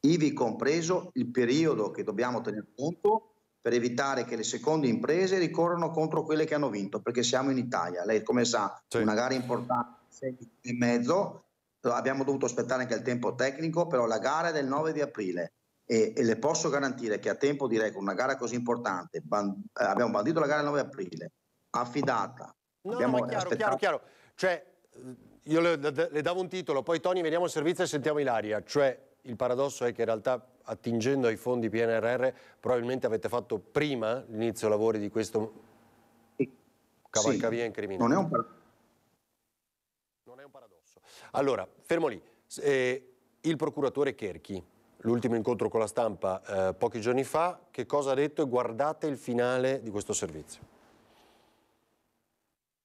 ivi compreso il periodo che dobbiamo tener conto per evitare che le seconde imprese ricorrano contro quelle che hanno vinto, perché siamo in Italia. Lei come sa, sì. una gara importante, sei e mezzo, abbiamo dovuto aspettare anche il tempo tecnico, però la gara è del 9 di aprile e, e le posso garantire che a tempo direi con una gara così importante, ban- eh, abbiamo bandito la gara il 9 aprile, affidata. No, abbiamo no, chiaro, chiaro, chiaro. Cioè, io le, le, davo un titolo, poi Tony veniamo al servizio e sentiamo Ilaria, cioè il paradosso è che in realtà attingendo ai fondi PNRR probabilmente avete fatto prima l'inizio lavori di questo cavalcavia sì, incriminato. Non è un paradosso. Non è un paradosso. Allora, fermo lì. Eh, il procuratore Kerchi, l'ultimo incontro con la stampa eh, pochi giorni fa, che cosa ha detto e guardate il finale di questo servizio.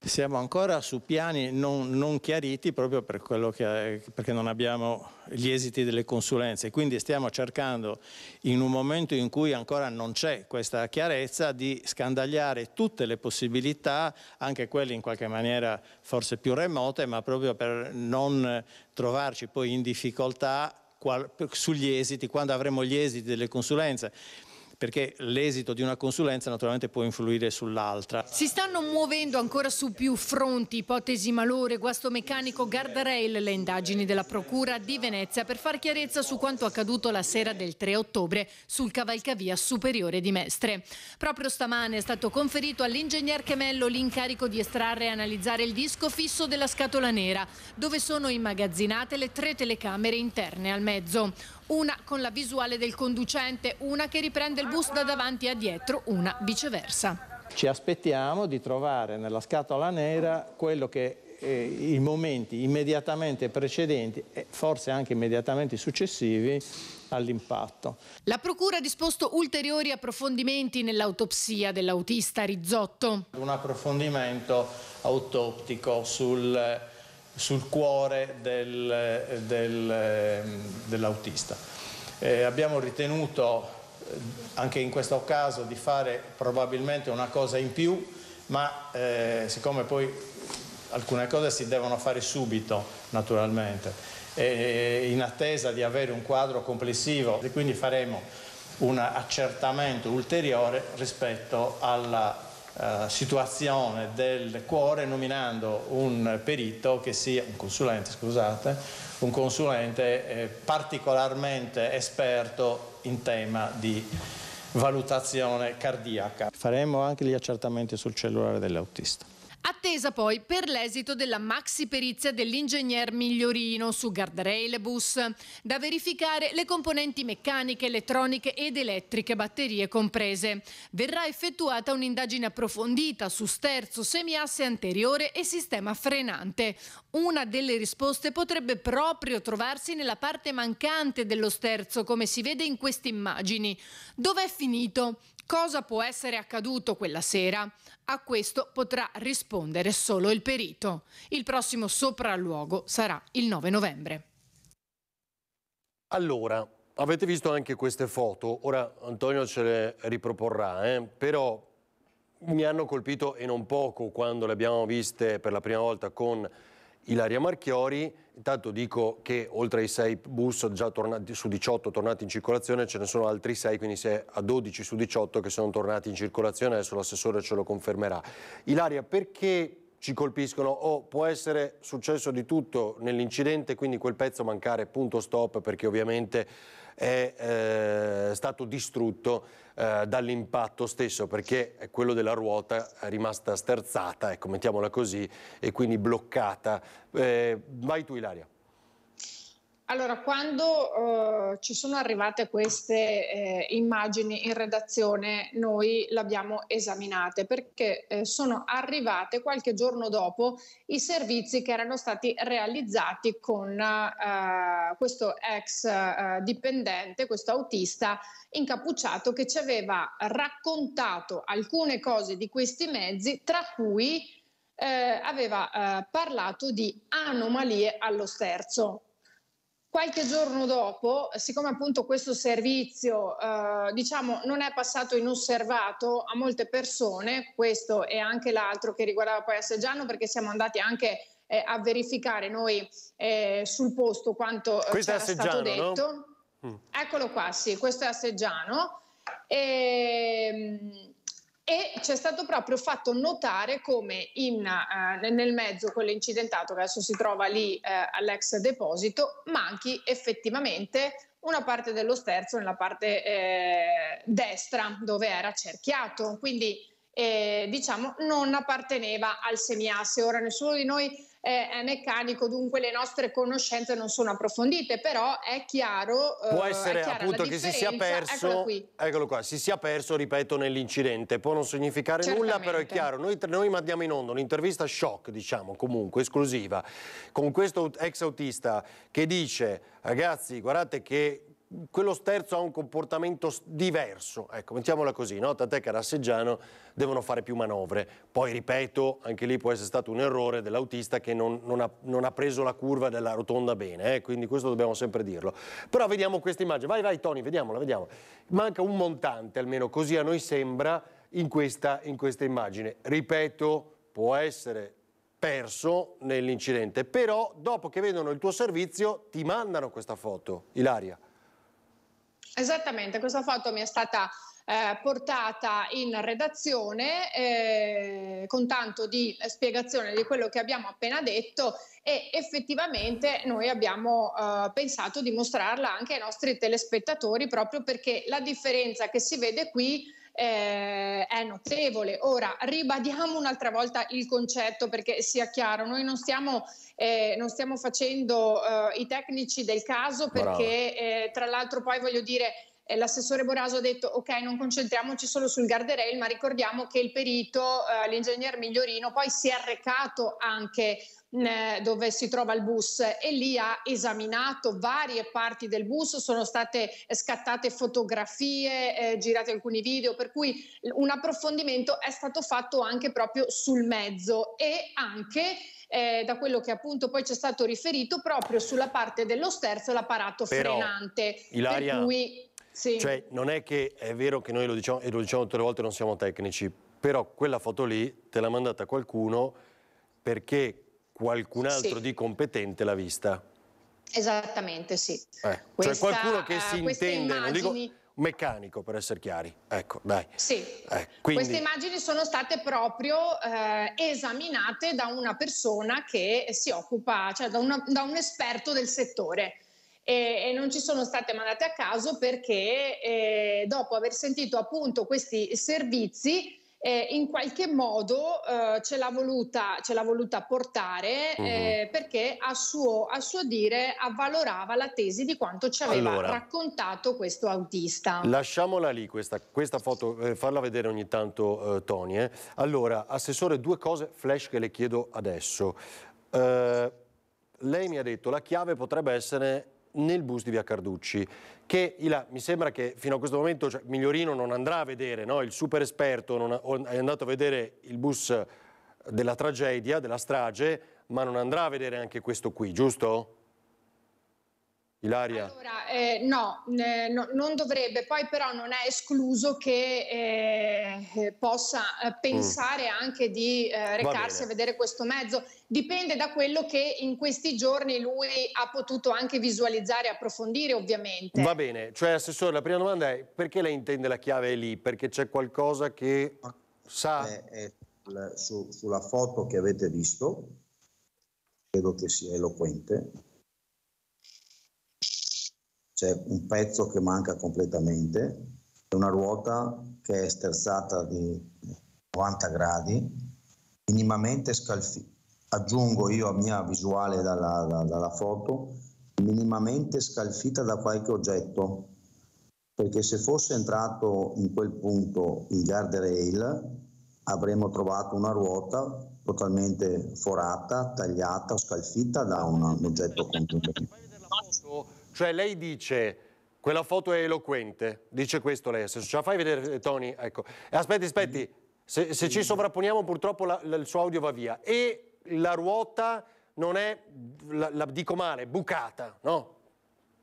Siamo ancora su piani non, non chiariti proprio per che, perché non abbiamo gli esiti delle consulenze, quindi stiamo cercando in un momento in cui ancora non c'è questa chiarezza di scandagliare tutte le possibilità, anche quelle in qualche maniera forse più remote, ma proprio per non trovarci poi in difficoltà qual, sugli esiti, quando avremo gli esiti delle consulenze perché l'esito di una consulenza naturalmente può influire sull'altra. Si stanno muovendo ancora su più fronti, ipotesi malore, guasto meccanico, guardrail, le indagini della Procura di Venezia per far chiarezza su quanto accaduto la sera del 3 ottobre sul cavalcavia superiore di Mestre. Proprio stamane è stato conferito all'ingegner Chemello l'incarico di estrarre e analizzare il disco fisso della scatola nera, dove sono immagazzinate le tre telecamere interne al mezzo una con la visuale del conducente, una che riprende il bus da davanti a dietro, una viceversa. Ci aspettiamo di trovare nella scatola nera quello che eh, i momenti immediatamente precedenti e forse anche immediatamente successivi all'impatto. La Procura ha disposto ulteriori approfondimenti nell'autopsia dell'autista Rizzotto. Un approfondimento autoptico sul sul cuore del, del, dell'autista. Eh, abbiamo ritenuto anche in questo caso di fare probabilmente una cosa in più, ma eh, siccome poi alcune cose si devono fare subito naturalmente, e in attesa di avere un quadro complessivo e quindi faremo un accertamento ulteriore rispetto alla Uh, situazione del cuore nominando un perito che sia, un consulente scusate, un consulente eh, particolarmente esperto in tema di valutazione cardiaca. Faremo anche gli accertamenti sul cellulare dell'autista. Attesa poi per l'esito della maxi perizia dell'ingegner Migliorino su guardrail bus, da verificare le componenti meccaniche, elettroniche ed elettriche, batterie comprese. Verrà effettuata un'indagine approfondita su sterzo, semiasse anteriore e sistema frenante. Una delle risposte potrebbe proprio trovarsi nella parte mancante dello sterzo, come si vede in queste immagini. Dov'è finito? Cosa può essere accaduto quella sera? A questo potrà rispondere solo il perito. Il prossimo sopralluogo sarà il 9 novembre. Allora, avete visto anche queste foto, ora Antonio ce le riproporrà, eh? però mi hanno colpito e non poco quando le abbiamo viste per la prima volta con Ilaria Marchiori. Intanto dico che oltre ai 6 bus già tornati, su 18 tornati in circolazione ce ne sono altri 6, quindi si è a 12 su 18 che sono tornati in circolazione, adesso l'assessore ce lo confermerà. Ilaria, perché ci colpiscono o oh, può essere successo di tutto nell'incidente, quindi quel pezzo mancare punto stop perché ovviamente è eh, stato distrutto eh, dall'impatto stesso perché quello della ruota è rimasta sterzata, ecco, mettiamola così, e quindi bloccata. Eh, vai tu Ilaria. Allora, quando eh, ci sono arrivate queste eh, immagini in redazione, noi le abbiamo esaminate perché eh, sono arrivate qualche giorno dopo i servizi che erano stati realizzati con eh, questo ex eh, dipendente, questo autista incappucciato che ci aveva raccontato alcune cose di questi mezzi, tra cui eh, aveva parlato di anomalie allo sterzo Qualche giorno dopo, siccome appunto questo servizio eh, diciamo non è passato inosservato a molte persone, questo e anche l'altro che riguardava poi Asseggiano, perché siamo andati anche eh, a verificare noi eh, sul posto quanto eh, c'era stato detto. No? Mm. Eccolo qua, sì, questo è Asseggiano. E, ehm, e ci è stato proprio fatto notare come in, eh, nel mezzo quell'incidentato che adesso si trova lì eh, all'ex deposito manchi effettivamente una parte dello sterzo nella parte eh, destra dove era cerchiato, quindi eh, diciamo non apparteneva al semiasse. Ora nessuno di noi è meccanico, dunque le nostre conoscenze non sono approfondite, però è chiaro Può essere appunto che si sia perso, eccolo qua, si sia perso, ripeto, nell'incidente. Può non significare Certamente. nulla, però è chiaro. Noi, noi mandiamo in onda un'intervista shock, diciamo, comunque, esclusiva, con questo ex autista che dice, ragazzi, guardate che quello sterzo ha un comportamento diverso, ecco, mettiamola così, no? tant'è che a Rasseggiano devono fare più manovre. Poi, ripeto, anche lì può essere stato un errore dell'autista che non, non, ha, non, ha, preso la curva della rotonda bene, eh? quindi questo dobbiamo sempre dirlo. Però vediamo questa immagine, vai vai Tony, vediamola, vediamo. Manca un montante, almeno così a noi sembra, in questa, in questa immagine. Ripeto, può essere perso nell'incidente, però dopo che vedono il tuo servizio ti mandano questa foto, Ilaria. Esattamente, questa foto mi è stata eh, portata in redazione eh, con tanto di spiegazione di quello che abbiamo appena detto e effettivamente noi abbiamo eh, pensato di mostrarla anche ai nostri telespettatori proprio perché la differenza che si vede qui eh, è notevole. Ora ribadiamo un'altra volta il concetto perché sia chiaro, noi non stiamo, eh, non stiamo facendo eh, i tecnici del caso perché eh, tra l'altro poi voglio dire l'assessore Boraso ha detto ok non concentriamoci solo sul guardrail ma ricordiamo che il perito, eh, l'ingegner Migliorino poi si è recato anche dove si trova il bus e lì ha esaminato varie parti del bus, sono state scattate fotografie, eh, girate alcuni video, per cui un approfondimento è stato fatto anche proprio sul mezzo e anche eh, da quello che appunto poi ci è stato riferito proprio sulla parte dello sterzo l'apparato Però, frenante. Ilaria, per cui Sì. Cioè, non è che è vero che noi lo diciamo, e lo diciamo tutte le volte, non siamo tecnici, però quella foto lì te l'ha mandata qualcuno perché qualcun altro Sì. di competente l'ha vista. Esattamente, sì. Eh, Questa- cioè qualcuno che eh, si queste intende, non dico immagini- meccanico per essere chiari. Ecco, dai. Sì. Eh, quindi, Queste immagini sono state proprio eh, esaminate da una persona che si occupa, cioè da, una- da un esperto del settore. E, e non ci sono state mandate a caso perché eh, dopo aver sentito appunto questi servizi eh, in qualche modo eh, ce, l'ha voluta, ce l'ha voluta portare eh, perché a suo, a suo dire avvalorava la tesi di quanto ci aveva Allora. raccontato questo autista. Lasciamola lì questa, questa foto, eh, farla vedere ogni tanto eh, Tony. eh. Allora, Assessore, due cose flash che le chiedo adesso. Lei mi ha detto la chiave potrebbe essere nel bus di Via Carducci, che Ila, mi sembra che fino a questo momento cioè, Migliorino non andrà a vedere, no? il super esperto ha- è andato a vedere il bus della tragedia, della strage, ma non andrà a vedere anche questo qui, giusto? Ilaria? Allora, eh, no, eh, no, non dovrebbe, poi però non è escluso che eh, eh, possa eh, pensare anche di eh, recarsi a vedere questo mezzo. Dipende da quello che in questi giorni lui ha potuto anche visualizzare e approfondire, ovviamente. Va bene, cioè Assessore, la prima domanda è perché lei intende la chiave lì? Perché c'è qualcosa che sa... È- è su- sulla foto che avete visto, credo che sia eloquente. C'è un pezzo che manca completamente, una ruota che è sterzata di 90 gradi, minimamente scalfita. Aggiungo io a mia visuale dalla, da- dalla foto, minimamente scalfita da qualche oggetto, perché se fosse entrato in quel punto il guardrail avremmo trovato una ruota totalmente forata, tagliata scalfita da un, un oggetto contundente. Cioè lei dice, quella foto è eloquente, dice questo lei, se ce la fai vedere Tony, ecco. Aspetti, aspetti, se, se ci sovrapponiamo purtroppo la- la- il suo audio va via. E la ruota non è, la, la dico male, bucata, no?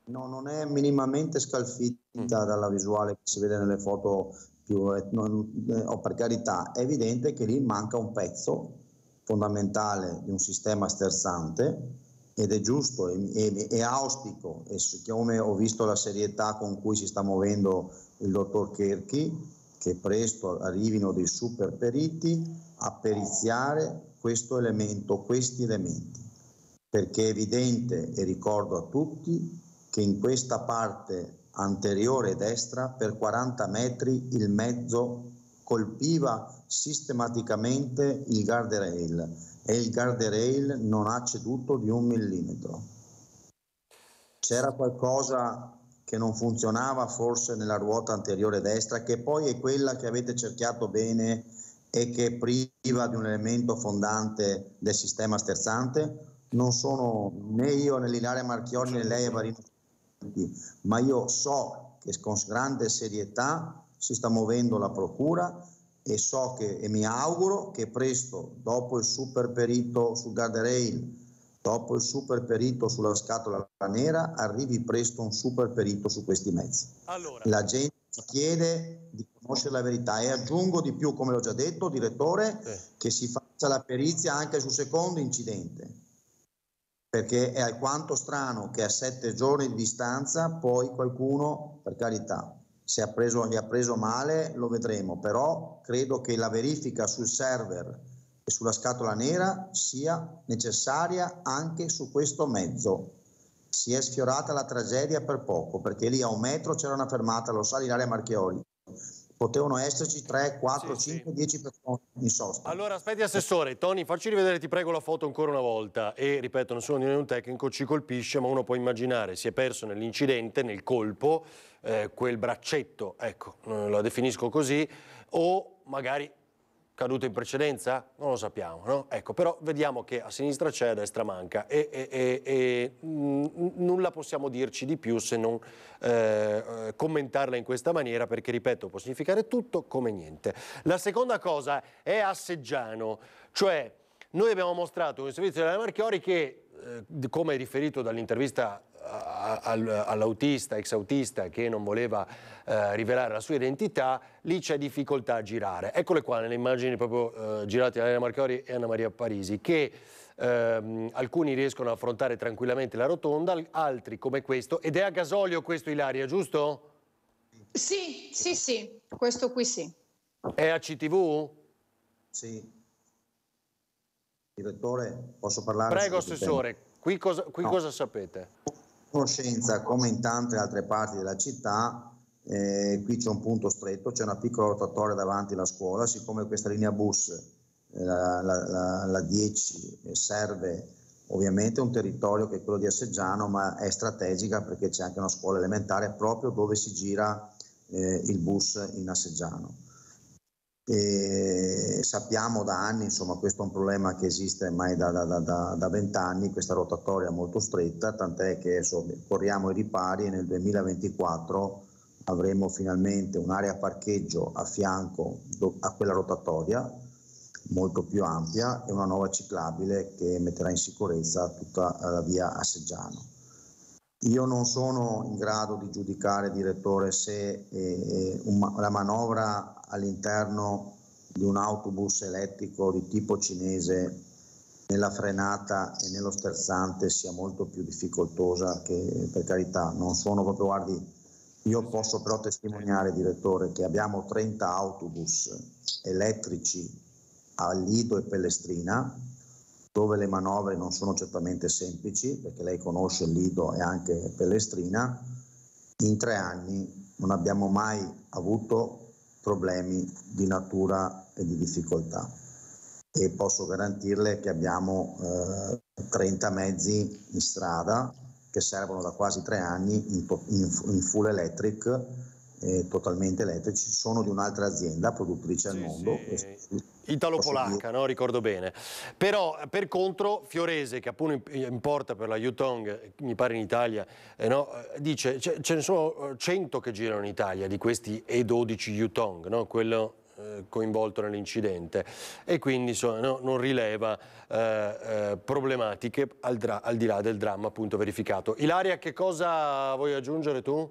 No, non è minimamente scalfita dalla visuale che si vede nelle foto più, eh, non- eh, oh, per carità, è evidente che lì manca un pezzo fondamentale di un sistema sterzante ed è giusto e, e- e auspico, e siccome ho visto la serietà con cui si sta muovendo il dottor Kerchi, che presto arrivino dei super periti a periziare questo elemento, questi elementi. Perché è evidente e ricordo a tutti che in questa parte anteriore destra per 40 metri il mezzo colpiva sistematicamente il guardrail e il guardrail non ha ceduto di un millimetro. C'era qualcosa che non funzionava forse nella ruota anteriore destra, che poi è quella che avete cerchiato bene e che è priva di un elemento fondante del sistema sterzante? Non sono né io né Lilaria Marchioni né lei Evarino, ma io so che con grande serietà si sta muovendo la procura e so che e mi auguro che presto, dopo il super perito sul guardrail, dopo il super perito sulla scatola nera, arrivi presto un super perito su questi mezzi. La gente ci chiede di conoscere la verità e aggiungo di più, come l'ho già detto, direttore, che si faccia la perizia anche sul secondo incidente. Perché è alquanto strano che a sette giorni di distanza poi qualcuno, per carità, se ha preso, gli ha preso male lo vedremo, però credo che la verifica sul server e sulla scatola nera sia necessaria anche su questo mezzo. Si è sfiorata la tragedia per poco, perché lì a un metro c'era una fermata, lo sa l'Ilaria Marchioli. Potevano esserci 3, 4, 5, 10 persone in sosta. Allora, aspetti Assessore, Tony, facci rivedere, ti prego, la foto ancora una volta. E, ripeto, non sono di noi un tecnico, ci colpisce, ma uno può immaginare, si è perso nell'incidente, nel colpo, eh, quel braccetto, ecco, eh, lo definisco così, o magari caduto in precedenza? Non lo sappiamo, no? Ecco, però vediamo che a sinistra c'è, a destra manca e, e- e- e, mm, nulla possiamo dirci di più se non eh, eh, commentarla in questa maniera perché, ripeto, può significare tutto come niente. La seconda cosa è a Seggiano, cioè noi abbiamo mostrato con il servizio della Marchiori che, eh, come riferito dall'intervista all'autista, ex autista che non voleva eh, rivelare la sua identità, lì c'è difficoltà a girare. Eccole qua nelle immagini proprio eh, girate da Elena Marchiori e Anna Maria Parisi, che ehm, alcuni riescono a affrontare tranquillamente la rotonda, altri come questo, ed è a gasolio questo Ilaria, giusto? Sì, sì, sì, questo qui sì. È a CTV? Sì. Direttore, posso parlare? Prego, Assessore, qui, cosa, qui no. cosa sapete? Conoscenza, come in tante altre parti della città, eh, qui c'è un punto stretto, c'è una piccola rotatoria davanti alla scuola, siccome questa linea bus, eh, la, la, la, la 10, eh, serve ovviamente un territorio che è quello di Asseggiano, ma è strategica perché c'è anche una scuola elementare proprio dove si gira eh, il bus in Asseggiano. E sappiamo da anni, insomma, questo è un problema che esiste ormai da vent'anni, questa rotatoria molto stretta, tant'è che insomma, corriamo i ripari e nel 2024 avremo finalmente un'area parcheggio a fianco a quella rotatoria molto più ampia e una nuova ciclabile che metterà in sicurezza tutta la via Asseggiano. Io non sono in grado di giudicare, direttore, se eh, un, la manovra all'interno di un autobus elettrico di tipo cinese nella frenata e nello sterzante sia molto più difficoltosa che per carità non sono proprio guardi io posso però testimoniare direttore che abbiamo 30 autobus elettrici a Lido e Pellestrina dove le manovre non sono certamente semplici perché lei conosce Lido e anche Pellestrina in tre anni non abbiamo mai avuto problemi di natura e di difficoltà e posso garantirle che abbiamo eh, 30 mezzi in strada che servono da quasi tre anni in, in, in full electric eh, totalmente elettrici, sono di un'altra azienda produttrice sì, al mondo. Sì. Italo-polacca, no? ricordo bene. Però per contro Fiorese, che appunto importa per la Yutong, mi pare in Italia, eh, no? dice ce, ce ne sono 100 che girano in Italia di questi E12 Yutong, no? quello eh, coinvolto nell'incidente e quindi insomma, no, non rileva eh, eh, problematiche al, al, di là del dramma appunto verificato. Ilaria, che cosa vuoi aggiungere tu?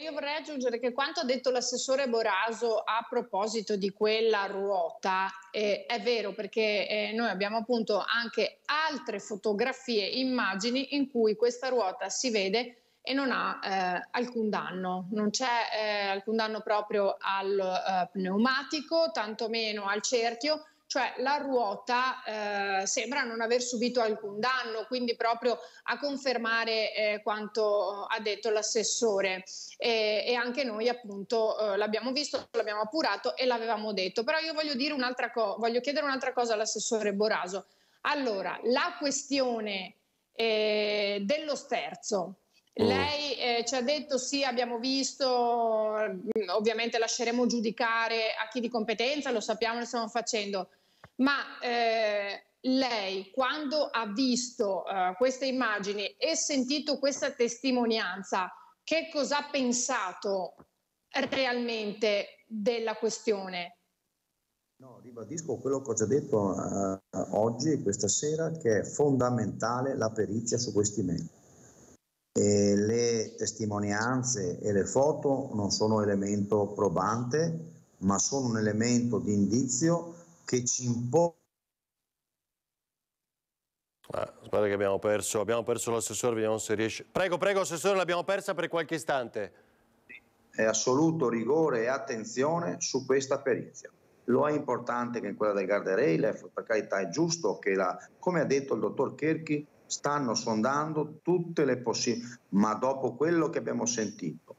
Io vorrei aggiungere che quanto ha detto l'assessore Boraso a proposito di quella ruota eh, è vero perché eh, noi abbiamo appunto anche altre fotografie, immagini in cui questa ruota si vede e non ha eh, alcun danno, non c'è eh, alcun danno proprio al eh, pneumatico, tantomeno al cerchio, cioè la ruota eh, sembra non aver subito alcun danno, quindi proprio a confermare eh, quanto ha detto l'assessore e, e anche noi appunto eh, l'abbiamo visto, l'abbiamo appurato e l'avevamo detto. Però io voglio, dire un'altra co- voglio chiedere un'altra cosa all'assessore Boraso. Allora, la questione eh, dello sterzo, mm. lei eh, ci ha detto sì, abbiamo visto, mm, ovviamente lasceremo giudicare a chi di competenza, lo sappiamo, lo stiamo facendo ma eh, lei quando ha visto uh, queste immagini e sentito questa testimonianza, che cosa ha pensato realmente della questione? No, ribadisco quello che ho già detto uh, oggi e questa sera, che è fondamentale la perizia su questi mezzi. E le testimonianze e le foto non sono elemento probante, ma sono un elemento di indizio che ci impone Ah, guarda che abbiamo perso, abbiamo perso l'assessore, vediamo se riesce. Prego, prego, assessore, l'abbiamo persa per qualche istante. È assoluto rigore e attenzione su questa perizia. Lo è importante che in quella del guardrail, per carità è giusto che, la, come ha detto il dottor Kerchi, stanno sondando tutte le possibilità, ma dopo quello che abbiamo sentito,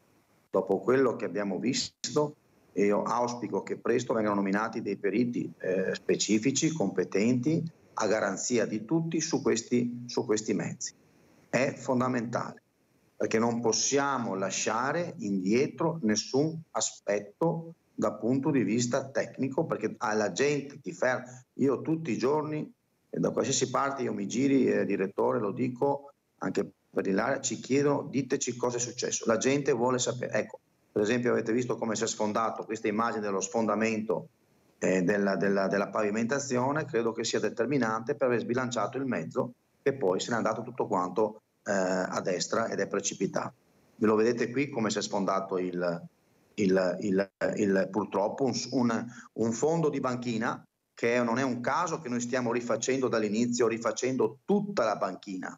dopo quello che abbiamo visto, e io auspico che presto vengano nominati dei periti eh, specifici, competenti, a garanzia di tutti su questi, su questi mezzi. È fondamentale, perché non possiamo lasciare indietro nessun aspetto dal punto di vista tecnico, perché alla gente ti ferma. Io tutti i giorni, da qualsiasi parte io mi giri, eh, direttore, lo dico anche per l'area, ci chiedono, diteci cosa è successo. La gente vuole sapere. Ecco, per esempio avete visto come si è sfondato questa immagine dello sfondamento eh, della, della, della, pavimentazione, credo che sia determinante per aver sbilanciato il mezzo e poi se n'è andato tutto quanto eh, a destra ed è precipitato. Ve lo vedete qui come si è sfondato il, il, il, il purtroppo un, un, un, fondo di banchina che non è un caso che noi stiamo rifacendo dall'inizio, rifacendo tutta la banchina,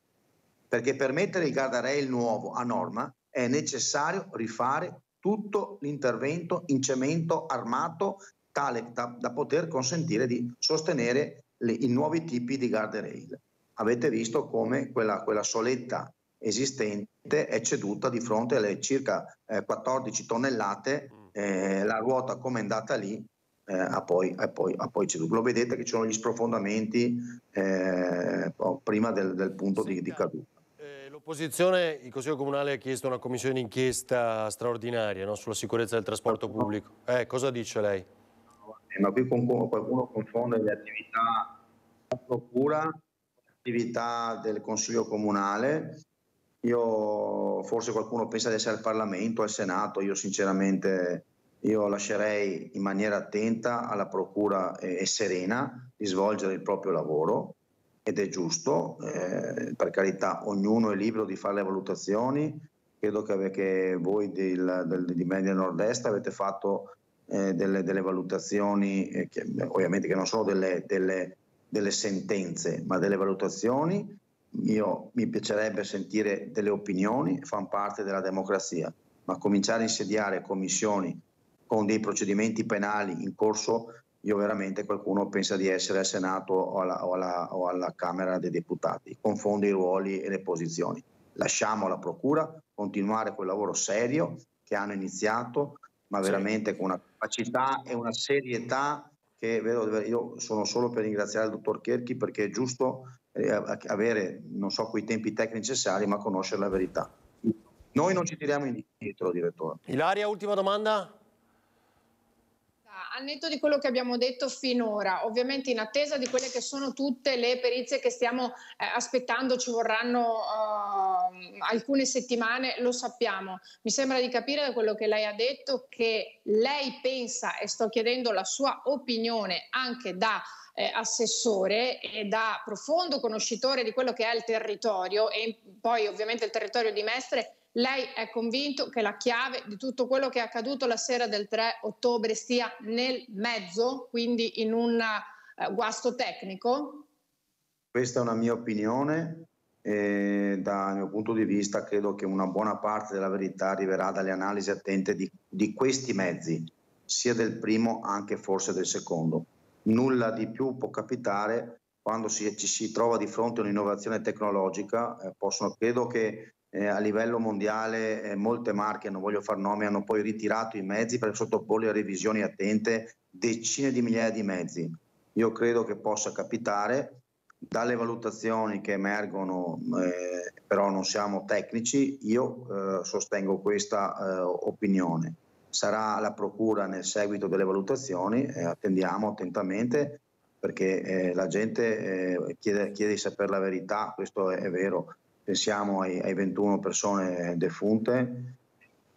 perché per mettere il guardrail nuovo a norma è necessario rifare tutto l'intervento in cemento armato tale da, da poter consentire di sostenere le, i nuovi tipi di guardrail. Avete visto come quella, quella soletta esistente è ceduta di fronte alle circa eh, 14 tonnellate, mm. eh, la ruota come è andata lì eh, ha, poi, ha, poi, ha, poi, ceduto. Lo vedete che ci sono gli sprofondamenti eh, prima del, del punto di, di caduta. Eh, l'opposizione, il Consiglio Comunale ha chiesto una commissione d'inchiesta straordinaria no? sulla sicurezza del trasporto pubblico. Eh, cosa dice lei? Ma qui qualcuno confonde le attività della procura, le attività del Consiglio Comunale io, forse qualcuno pensa di essere al Parlamento, al Senato, io sinceramente io lascerei in maniera attenta alla Procura e, e serena di svolgere il proprio lavoro ed è giusto, eh, per carità ognuno è libero di fare le valutazioni, credo che, che voi del, del, di Media Nord-Est avete fatto eh, delle, delle, valutazioni, eh, che, ovviamente che non sono delle, delle, delle sentenze, ma delle valutazioni. Io, mi piacerebbe sentire delle opinioni, fanno parte della democrazia, ma cominciare a insediare commissioni con dei procedimenti penali in corso, io veramente qualcuno pensa di essere al Senato o alla, o alla, o alla Camera dei Deputati, confonde i ruoli e le posizioni. Lasciamo alla Procura continuare quel lavoro serio che hanno iniziato, ma veramente sì. con una capacità e una serietà che vedo, io sono solo per ringraziare il dottor Cherchi perché è giusto eh, avere, non so, quei tempi tecnici necessari, ma conoscere la verità. Noi non ci tiriamo indietro, direttore. Ilaria, ultima domanda? Al netto di quello che abbiamo detto finora, ovviamente in attesa di quelle che sono tutte le perizie che stiamo eh, aspettando, ci vorranno uh, alcune settimane, lo sappiamo. Mi sembra di capire da quello che lei ha detto che lei pensa, e sto chiedendo la sua opinione anche da eh, assessore e da profondo conoscitore di quello che è il territorio e poi ovviamente il territorio di Mestre, lei è convinto che la chiave di tutto quello che è accaduto la sera del 3 ottobre stia nel mezzo, quindi in un uh, guasto tecnico? Questa è una mia opinione. E dal mio punto di vista credo che una buona parte della verità arriverà dalle analisi attente di, di questi mezzi, sia del primo anche forse del secondo nulla di più può capitare quando si, ci si trova di fronte a un'innovazione tecnologica. Eh, possono, credo che eh, a livello mondiale eh, molte marche, non voglio far nomi, hanno poi ritirato i mezzi per sottoporli a revisioni attente, decine di migliaia di mezzi. Io credo che possa capitare. Dalle valutazioni che emergono, eh, però non siamo tecnici, io eh, sostengo questa eh, opinione. Sarà la Procura nel seguito delle valutazioni, eh, attendiamo attentamente perché la gente chiede, chiede, di sapere la verità, questo è, è vero, pensiamo ai, ai, 21 persone defunte,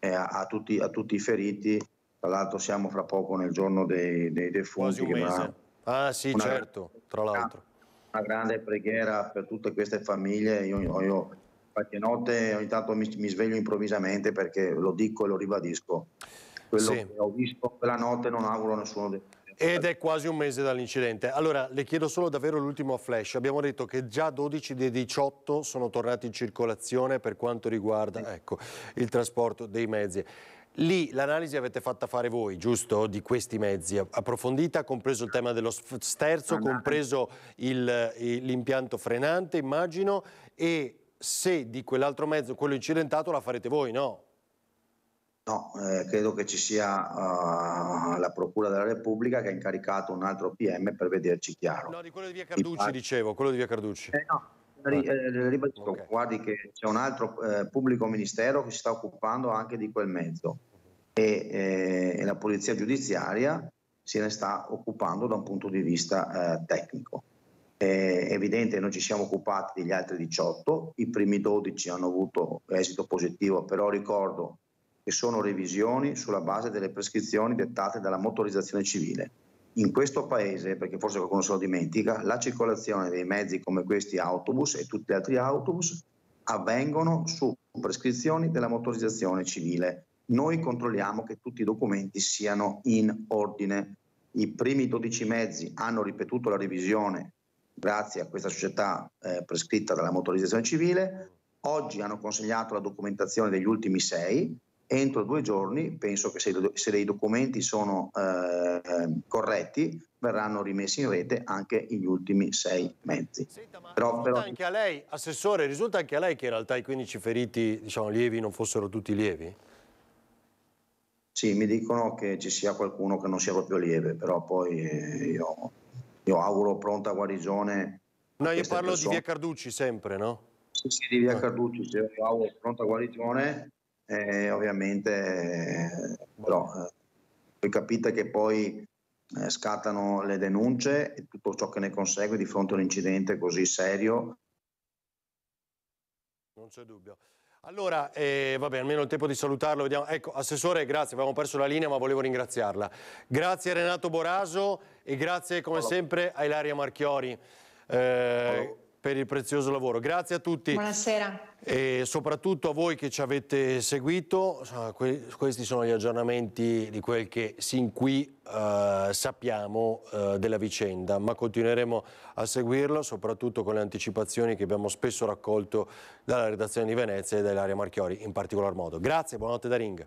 a, a, tutti, a, tutti, i feriti, tra l'altro siamo fra poco nel giorno dei, dei defunti. Quasi un mese. Ah sì, una, certo, tra l'altro. Una grande preghiera per tutte queste famiglie, io, io qualche notte ogni tanto mi, mi sveglio improvvisamente perché lo dico e lo ribadisco quello sì. che ho visto quella notte non auguro a nessuno di ed è quasi un mese dall'incidente. Allora, le chiedo solo davvero l'ultimo flash. Abbiamo detto che già 12 dei 18 sono tornati in circolazione per quanto riguarda sì. ecco, il trasporto dei mezzi. Lì l'analisi avete fatta fare voi, giusto, di questi mezzi, approfondita, compreso il tema dello sterzo, compreso l'impianto frenante, immagino, e se di quell'altro mezzo, quello incidentato, la farete voi, no? No, eh, credo che ci sia uh, la Procura della Repubblica che ha incaricato un altro PM per vederci chiaro. No, di quello di Via Carducci, dicevo, quello di Via Carducci. Eh, no, eh, ribadisco, okay. guardi che c'è un altro eh, pubblico ministero che si sta occupando anche di quel mezzo e, eh, e la Polizia Giudiziaria se ne sta occupando da un punto di vista eh, tecnico. È evidente, noi ci siamo occupati degli altri 18, i primi 12 hanno avuto esito positivo, però ricordo che sono revisioni sulla base delle prescrizioni dettate dalla motorizzazione civile. In questo paese, perché forse qualcuno se lo dimentica, la circolazione dei mezzi come questi autobus e tutti gli altri autobus avvengono su prescrizioni della motorizzazione civile. Noi controlliamo che tutti i documenti siano in ordine. I primi 12 mezzi hanno ripetuto la revisione grazie a questa società eh, prescritta dalla motorizzazione civile. Oggi hanno consegnato la documentazione degli ultimi sei. Entro due giorni, penso che se, se dei documenti sono eh, corretti, verranno rimessi in rete anche gli ultimi sei mezzi. Senta, però, però... anche a lei, Assessore, risulta anche a lei che in realtà i 15 feriti diciamo, lievi non fossero tutti lievi? Sì, mi dicono che ci sia qualcuno che non sia proprio lieve, però poi eh, io, io, auguro pronta guarigione. No, io parlo persone. di Via Carducci sempre, no? Sì, sì, di Via ah. Carducci, io auguro pronta guarigione, eh, ovviamente, però eh, voi capite che poi eh, scattano le denunce e tutto ciò che ne consegue di fronte a un incidente così serio. Non c'è dubbio. Allora, eh, vabbè, almeno il tempo di salutarlo. Vediamo. Ecco, Assessore, grazie, avevamo perso la linea ma volevo ringraziarla. Grazie a Renato Boraso e grazie come Hello. sempre a Ilaria Marchiori. Eh, per il prezioso lavoro. Grazie a tutti. Buonasera. E soprattutto a voi che ci avete seguito. Questi sono gli aggiornamenti di quel che sin qui eh, sappiamo eh, della vicenda, ma continueremo a seguirlo, soprattutto con le anticipazioni che abbiamo spesso raccolto dalla redazione di Venezia e dall'area Marchiori in particolar modo. Grazie, buonanotte da Ring.